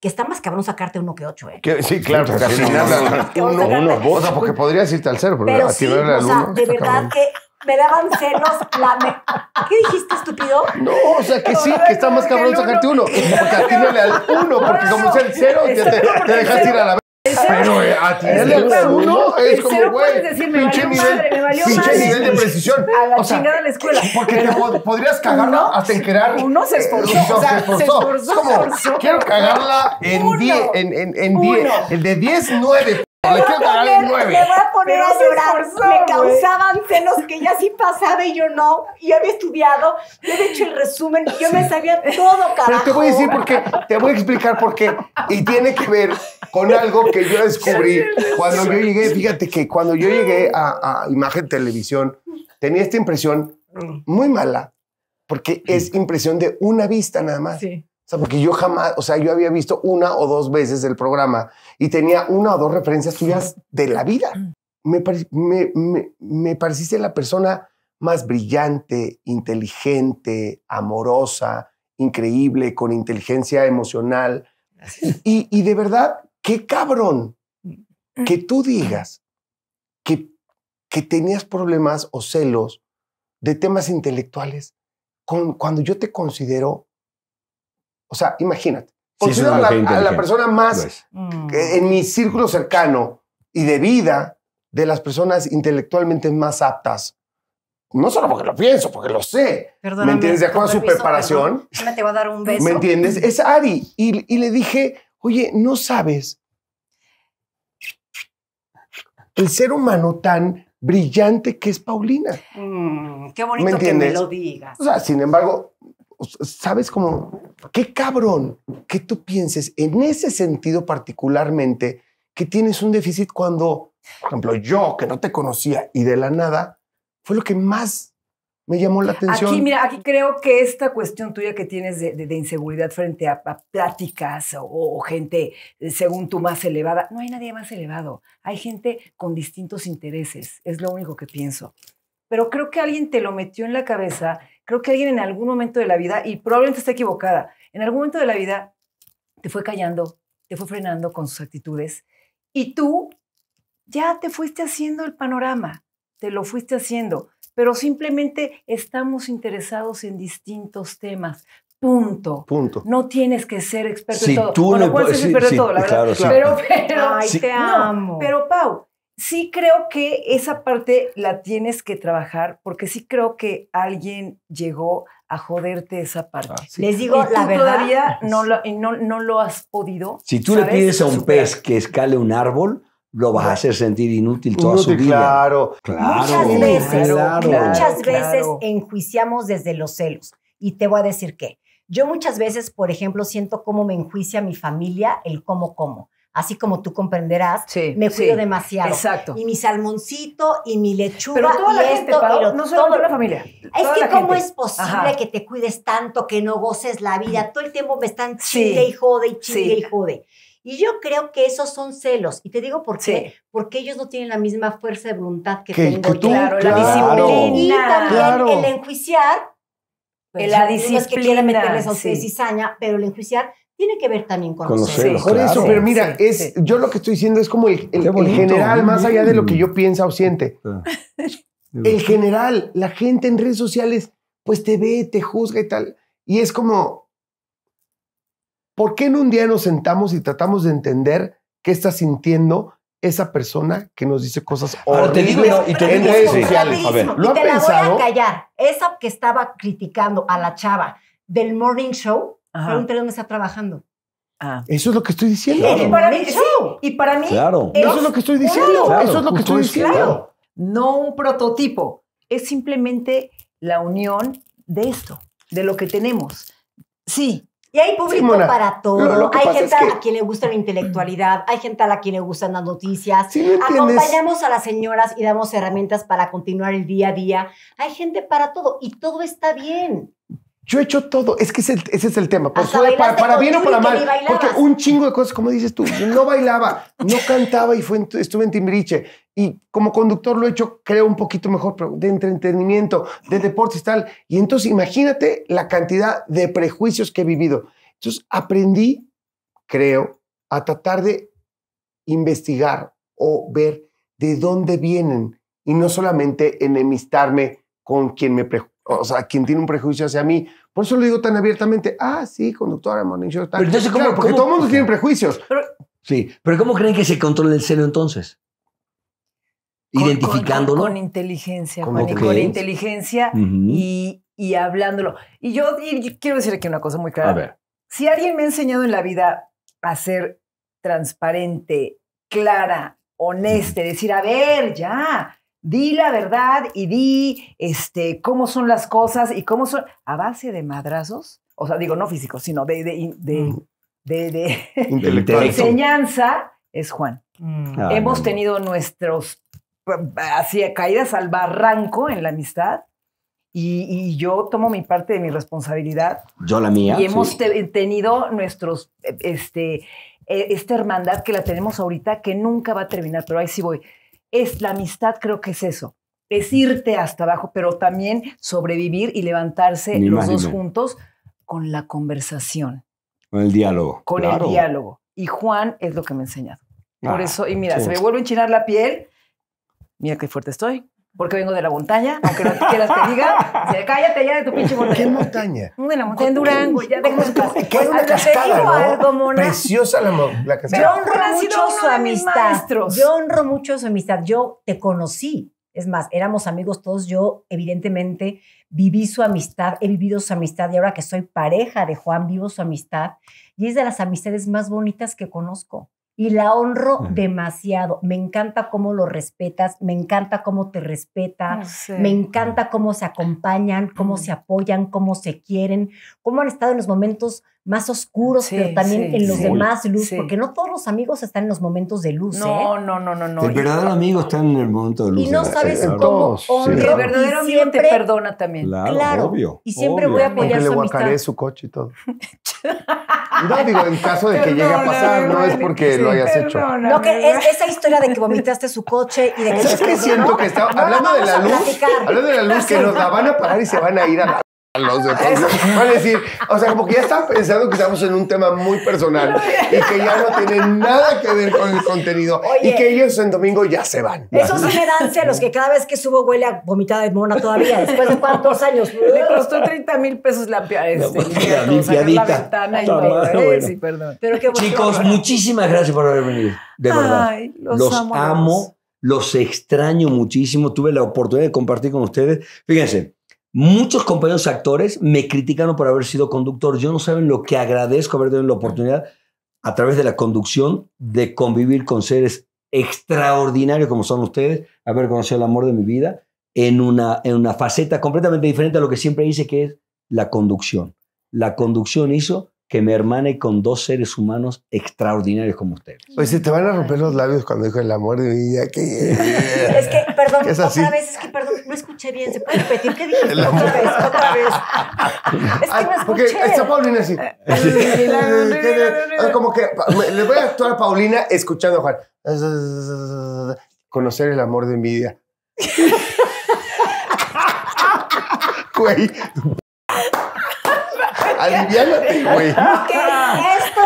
Que está más cabrón sacarte uno que 8, ¿eh? Que- Sí, claro, porque al Sí, no, final no, la- Que vamos a uno, sacarle- unos votos, porque podrías irte al cero, pero Pero sí, atinarle o al sea, uno de verdad cabrón. que me daban celos. La me- ¿Qué dijiste, estúpido? No, o sea que sí, que está más cabrón sacarte uno. [laughs] Porque atínale al uno, porque como es el cero, ya te, te dejas ir a la vez. Pero eh, atinarle el al cero- uno es como, güey, pinche valió nivel, madre, me valió pinche madre. nivel de precisión. A la O sea, chingada de la escuela. [laughs] Porque te pod- podrías cagarla Uno- hasta en crear. uno se esforzó, Eh, o sea, se esforzó, Es como, esforzó. quiero cagarla en Uno. 10, en, en, en 10, Uno. el de 10, 9. Le quiero Me 9. voy a poner a llorar. esforzó, me causaban celos que ella sí pasaba y yo no. Y había estudiado, yo había hecho el resumen, yo me sabía todo, carajo. Pero te voy a decir por qué, te voy a explicar por qué. Y tiene que ver con algo que yo descubrí cuando yo llegué. Fíjate que cuando yo llegué a, a Imagen Televisión, tenía esta impresión muy mala, porque es impresión de una vista nada más. Sí. Sea, porque yo jamás, o sea, yo había visto una o dos veces el programa y tenía una o dos referencias tuyas de la vida. Me, pare- me, me, me pareciste la persona más brillante, inteligente, amorosa, increíble, con inteligencia emocional. Y, y de verdad, qué cabrón que tú digas que, que tenías problemas o celos de temas intelectuales con, cuando yo te considero, o sea, imagínate, Sí, considero a, la, mujer a la persona más Pues, eh, en mi círculo cercano y de vida de las personas intelectualmente más aptas. No solo porque lo pienso, porque lo sé. Perdóname, ¿Me entiendes? De acuerdo a su permiso, preparación. perdón. Te voy a dar un beso. ¿Me entiendes? Es Ari. Y, y le dije, oye, no sabes el ser humano tan brillante que es Paulina. Mm, qué ¿Me bonito que me entiendes? lo digas. O sea, sin embargo, ¿sabes cómo? Qué cabrón que tú pienses en ese sentido particularmente que tienes un déficit cuando, por ejemplo, yo que no te conocía y de la nada, fue lo que más me llamó la atención. Aquí, mira, aquí creo que esta cuestión tuya que tienes de, de- de inseguridad frente a, a pláticas o, o gente, eh, según tú, más elevada, no hay nadie más elevado. Hay gente con distintos intereses, es lo único que pienso. Pero creo que alguien te lo metió en la cabeza, creo que alguien en algún momento de la vida, y probablemente está equivocada, en algún momento de la vida te fue callando, te fue frenando con sus actitudes, y tú ya te fuiste haciendo el panorama, te lo fuiste haciendo pero simplemente estamos interesados en distintos temas. Punto. Punto. No tienes que ser experto Si en todo. tú bueno, no puedes ser experto sí, en todo, la verdad. claro, sí. Pero, pero, Ay, Sí. te no, amo. pero Pau, sí creo que esa parte la tienes que trabajar porque sí creo que alguien llegó a joderte esa parte. Ah, sí. Les digo y tú la verdad. todavía [laughs] no lo, no, no lo has podido. Si tú le pides a un pez que escale un árbol, lo vas a hacer sentir inútil toda Inútil, su vida. claro. Claro, Muchas veces, claro. muchas veces claro. enjuiciamos desde los celos. Y te voy a decir qué. Yo muchas veces, por ejemplo, siento cómo me enjuicia mi familia el cómo como. Así como tú comprenderás, Sí, me cuido sí, demasiado. Exacto. Y mi salmoncito y mi lechuga Pero toda y la esto gente, y Pau, lo no solamente la familia. Es que cómo gente. es posible Ajá. que te cuides tanto, que no goces la vida. Todo el tiempo me están Sí. chingue y jode y chingue Sí. y jode. Y yo creo que esos son celos. Y te digo por qué. Sí. Porque ellos no tienen la misma fuerza de voluntad que, Que- tengo que tú, yo. Claro, la disciplina. Y también Claro. el enjuiciar. pues, La no es que quiera disciplina, meterles a ustedes sí. cizaña, pero el enjuiciar tiene que ver también con, Con los los celos. celos, Por claro. eso, pero mira, Sí, es, sí. yo lo que estoy diciendo es como el, el- el general, más allá de lo que yo piensa o siente. [laughs] El general, la gente en redes sociales, pues te ve, te juzga y tal. Y es como, ¿por qué en un día nos sentamos y tratamos de entender qué está sintiendo esa persona que nos dice cosas Ahora te digo, no, y te en redes sociales? a ver. ¿Lo y te la voy pensado? a callar. Esa que estaba criticando a la chava del morning show, Ajá. pregúntale dónde está trabajando. Ah. Eso es lo que estoy diciendo. Claro. Y para mí, sí, y para mí, Claro. es Eso es lo que estoy diciendo. Claro, eso es lo que justo estoy diciendo. claro. no un prototipo, es simplemente la unión de esto, de lo que tenemos. Sí, Y hay público Mona, para todo. lo- lo que hay gente es que- a quien le gusta la intelectualidad, hay gente a la quien le gustan las noticias. Entiendes, Acompañamos a las señoras y damos herramientas para continuar el día a día. Hay gente para todo y todo está bien. Yo he hecho todo. Es que ese, ese es el tema. Por suerte, para, para bien o para mal. Porque un chingo de cosas, como dices tú, no bailaba, no [laughs] cantaba y fue en- estuve en Timbiriche. Y como conductor lo he hecho, creo, un poquito mejor, pero de entretenimiento, de deportes y tal. Y entonces imagínate la cantidad de prejuicios que he vivido. Entonces aprendí, creo, a tratar de investigar o ver de dónde vienen y no solamente enemistarme con quien me preju- o sea, quien tiene un prejuicio hacia mí. Por eso lo digo tan abiertamente. Ah, sí, conductora, morning show. tal. Pero entonces, ¿cómo- Claro, porque cómo- todo el mundo tiene prejuicios. Sí, pero ¿cómo creen que se controla el celo entonces? con- Identificándolo. Con, con inteligencia, Con lo que con es. inteligencia y, y hablándolo. Y yo, y yo quiero decir aquí una cosa muy clara. A ver. Si alguien me ha enseñado en la vida a ser transparente, clara, honesta, y decir, a ver, ya, di la verdad y di este, cómo son las cosas y cómo son, a base de madrazos, o sea, digo, no físicos, sino de, de, de, Mm. de- de [laughs] enseñanza, es Juan. Ah, Hemos no, no. tenido nuestros así caídas al barranco en la amistad y, y yo tomo mi parte de mi responsabilidad Yo la mía. y hemos sí. te- tenido nuestros este eh, esta hermandad que la tenemos ahorita que nunca va a terminar pero ahí sí voy es la amistad creo que es eso es irte hasta abajo pero también sobrevivir y levantarse Ni los dos juntos con la conversación Con el diálogo. con claro. el diálogo y Juan es lo que me ha enseñado por Ah, eso, y mira, sí. se me vuelve a enchinar la piel. Mira qué fuerte estoy. Porque vengo de la montaña, aunque no quieras que diga. Cállate ya de tu pinche ¿Qué montaña. De la montaña en Durango, ya déjame en paz. Que hay una cascada, digo ¿no? algo, mona. Preciosa la, la Yo cascada. Pero honro mucho su amistad. Yo honro mucho su amistad. Yo te conocí. Es más, éramos amigos todos. Yo, evidentemente, viví su amistad, he vivido su amistad y ahora que soy pareja de Juan, vivo su amistad. Y es de las amistades más bonitas que conozco. Y la honro Mm. demasiado. Me encanta cómo lo respetas, me encanta cómo te respeta. No sé. Me encanta cómo se acompañan, cómo Mm. se apoyan, cómo se quieren, cómo han estado en los momentos más oscuros, Sí, pero también sí, en los sí. de más luz, Sí. porque no todos los amigos están en los momentos de luz, ¿eh? No, no, no, no, no. El verdadero amigo está en el momento de luz. Y no la- sabes en cómo todos, sí. honro Y Claro. el verdadero amigo te perdona también. Claro, Claro. obvio. Y siempre obvio. voy a Aunque apoyar le su guacaré amistad. su coche y todo. [laughs] [laughs] No, digo, en caso de que llegue a pasar, no es porque lo hayas hecho. No, que es esa historia de que vomitaste su coche y de que ¿Sabes te qué perdonó, siento que está hablando de la luz? Hablando de la luz, que nos la van a pagar y se van a ir a la a los de. Van a decir, o sea, como que ya están pensando que estamos en un tema muy personal [laughs] y que ya no tiene nada que ver con el contenido y que ellos en domingo ya se van. Eso sí me dan celos, que cada vez que subo huele a vomitada de mona todavía, después de cuántos años. [laughs] Le costó 30 mil pesos la este, limpiar la ventana y bueno. Sí, perdón. Pero qué bonito. Chicos, muchísimas gracias por haber venido. De verdad. Ay, los los amo, amo, los- los extraño muchísimo. Tuve la oportunidad de compartir con ustedes. Fíjense, muchos compañeros actores me criticaron por haber sido conductor. Yo no saben lo que agradezco haber tenido la oportunidad a través de la conducción de convivir con seres extraordinarios como son ustedes, haber conocido el amor de mi vida en una, en una faceta completamente diferente a lo que siempre hice, que es la conducción. La conducción hizo que me hermane con dos seres humanos extraordinarios como ustedes. Pues se te van a romper los labios cuando dijo el amor de mi vida. Que... [laughs] Es que, perdón, Es así. otra vez, es que perdón, no escuché bien. ¿Se puede repetir? ¿Qué amor. Otra vez, otra vez. Es que no porque escuché. está Paulina así. [laughs] Como que le voy a actuar a Paulina escuchando a Juan. Conocer el amor de mi vida. [laughs] Güey. Aliviánate, [laughs] güey. Que esto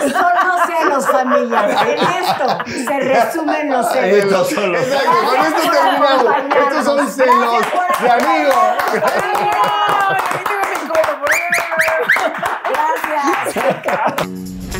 son los celos, familia. En esto se resumen los celos. Estos son los- Exacto, con esto terminamos. Estos son celos de amigo. Gracias.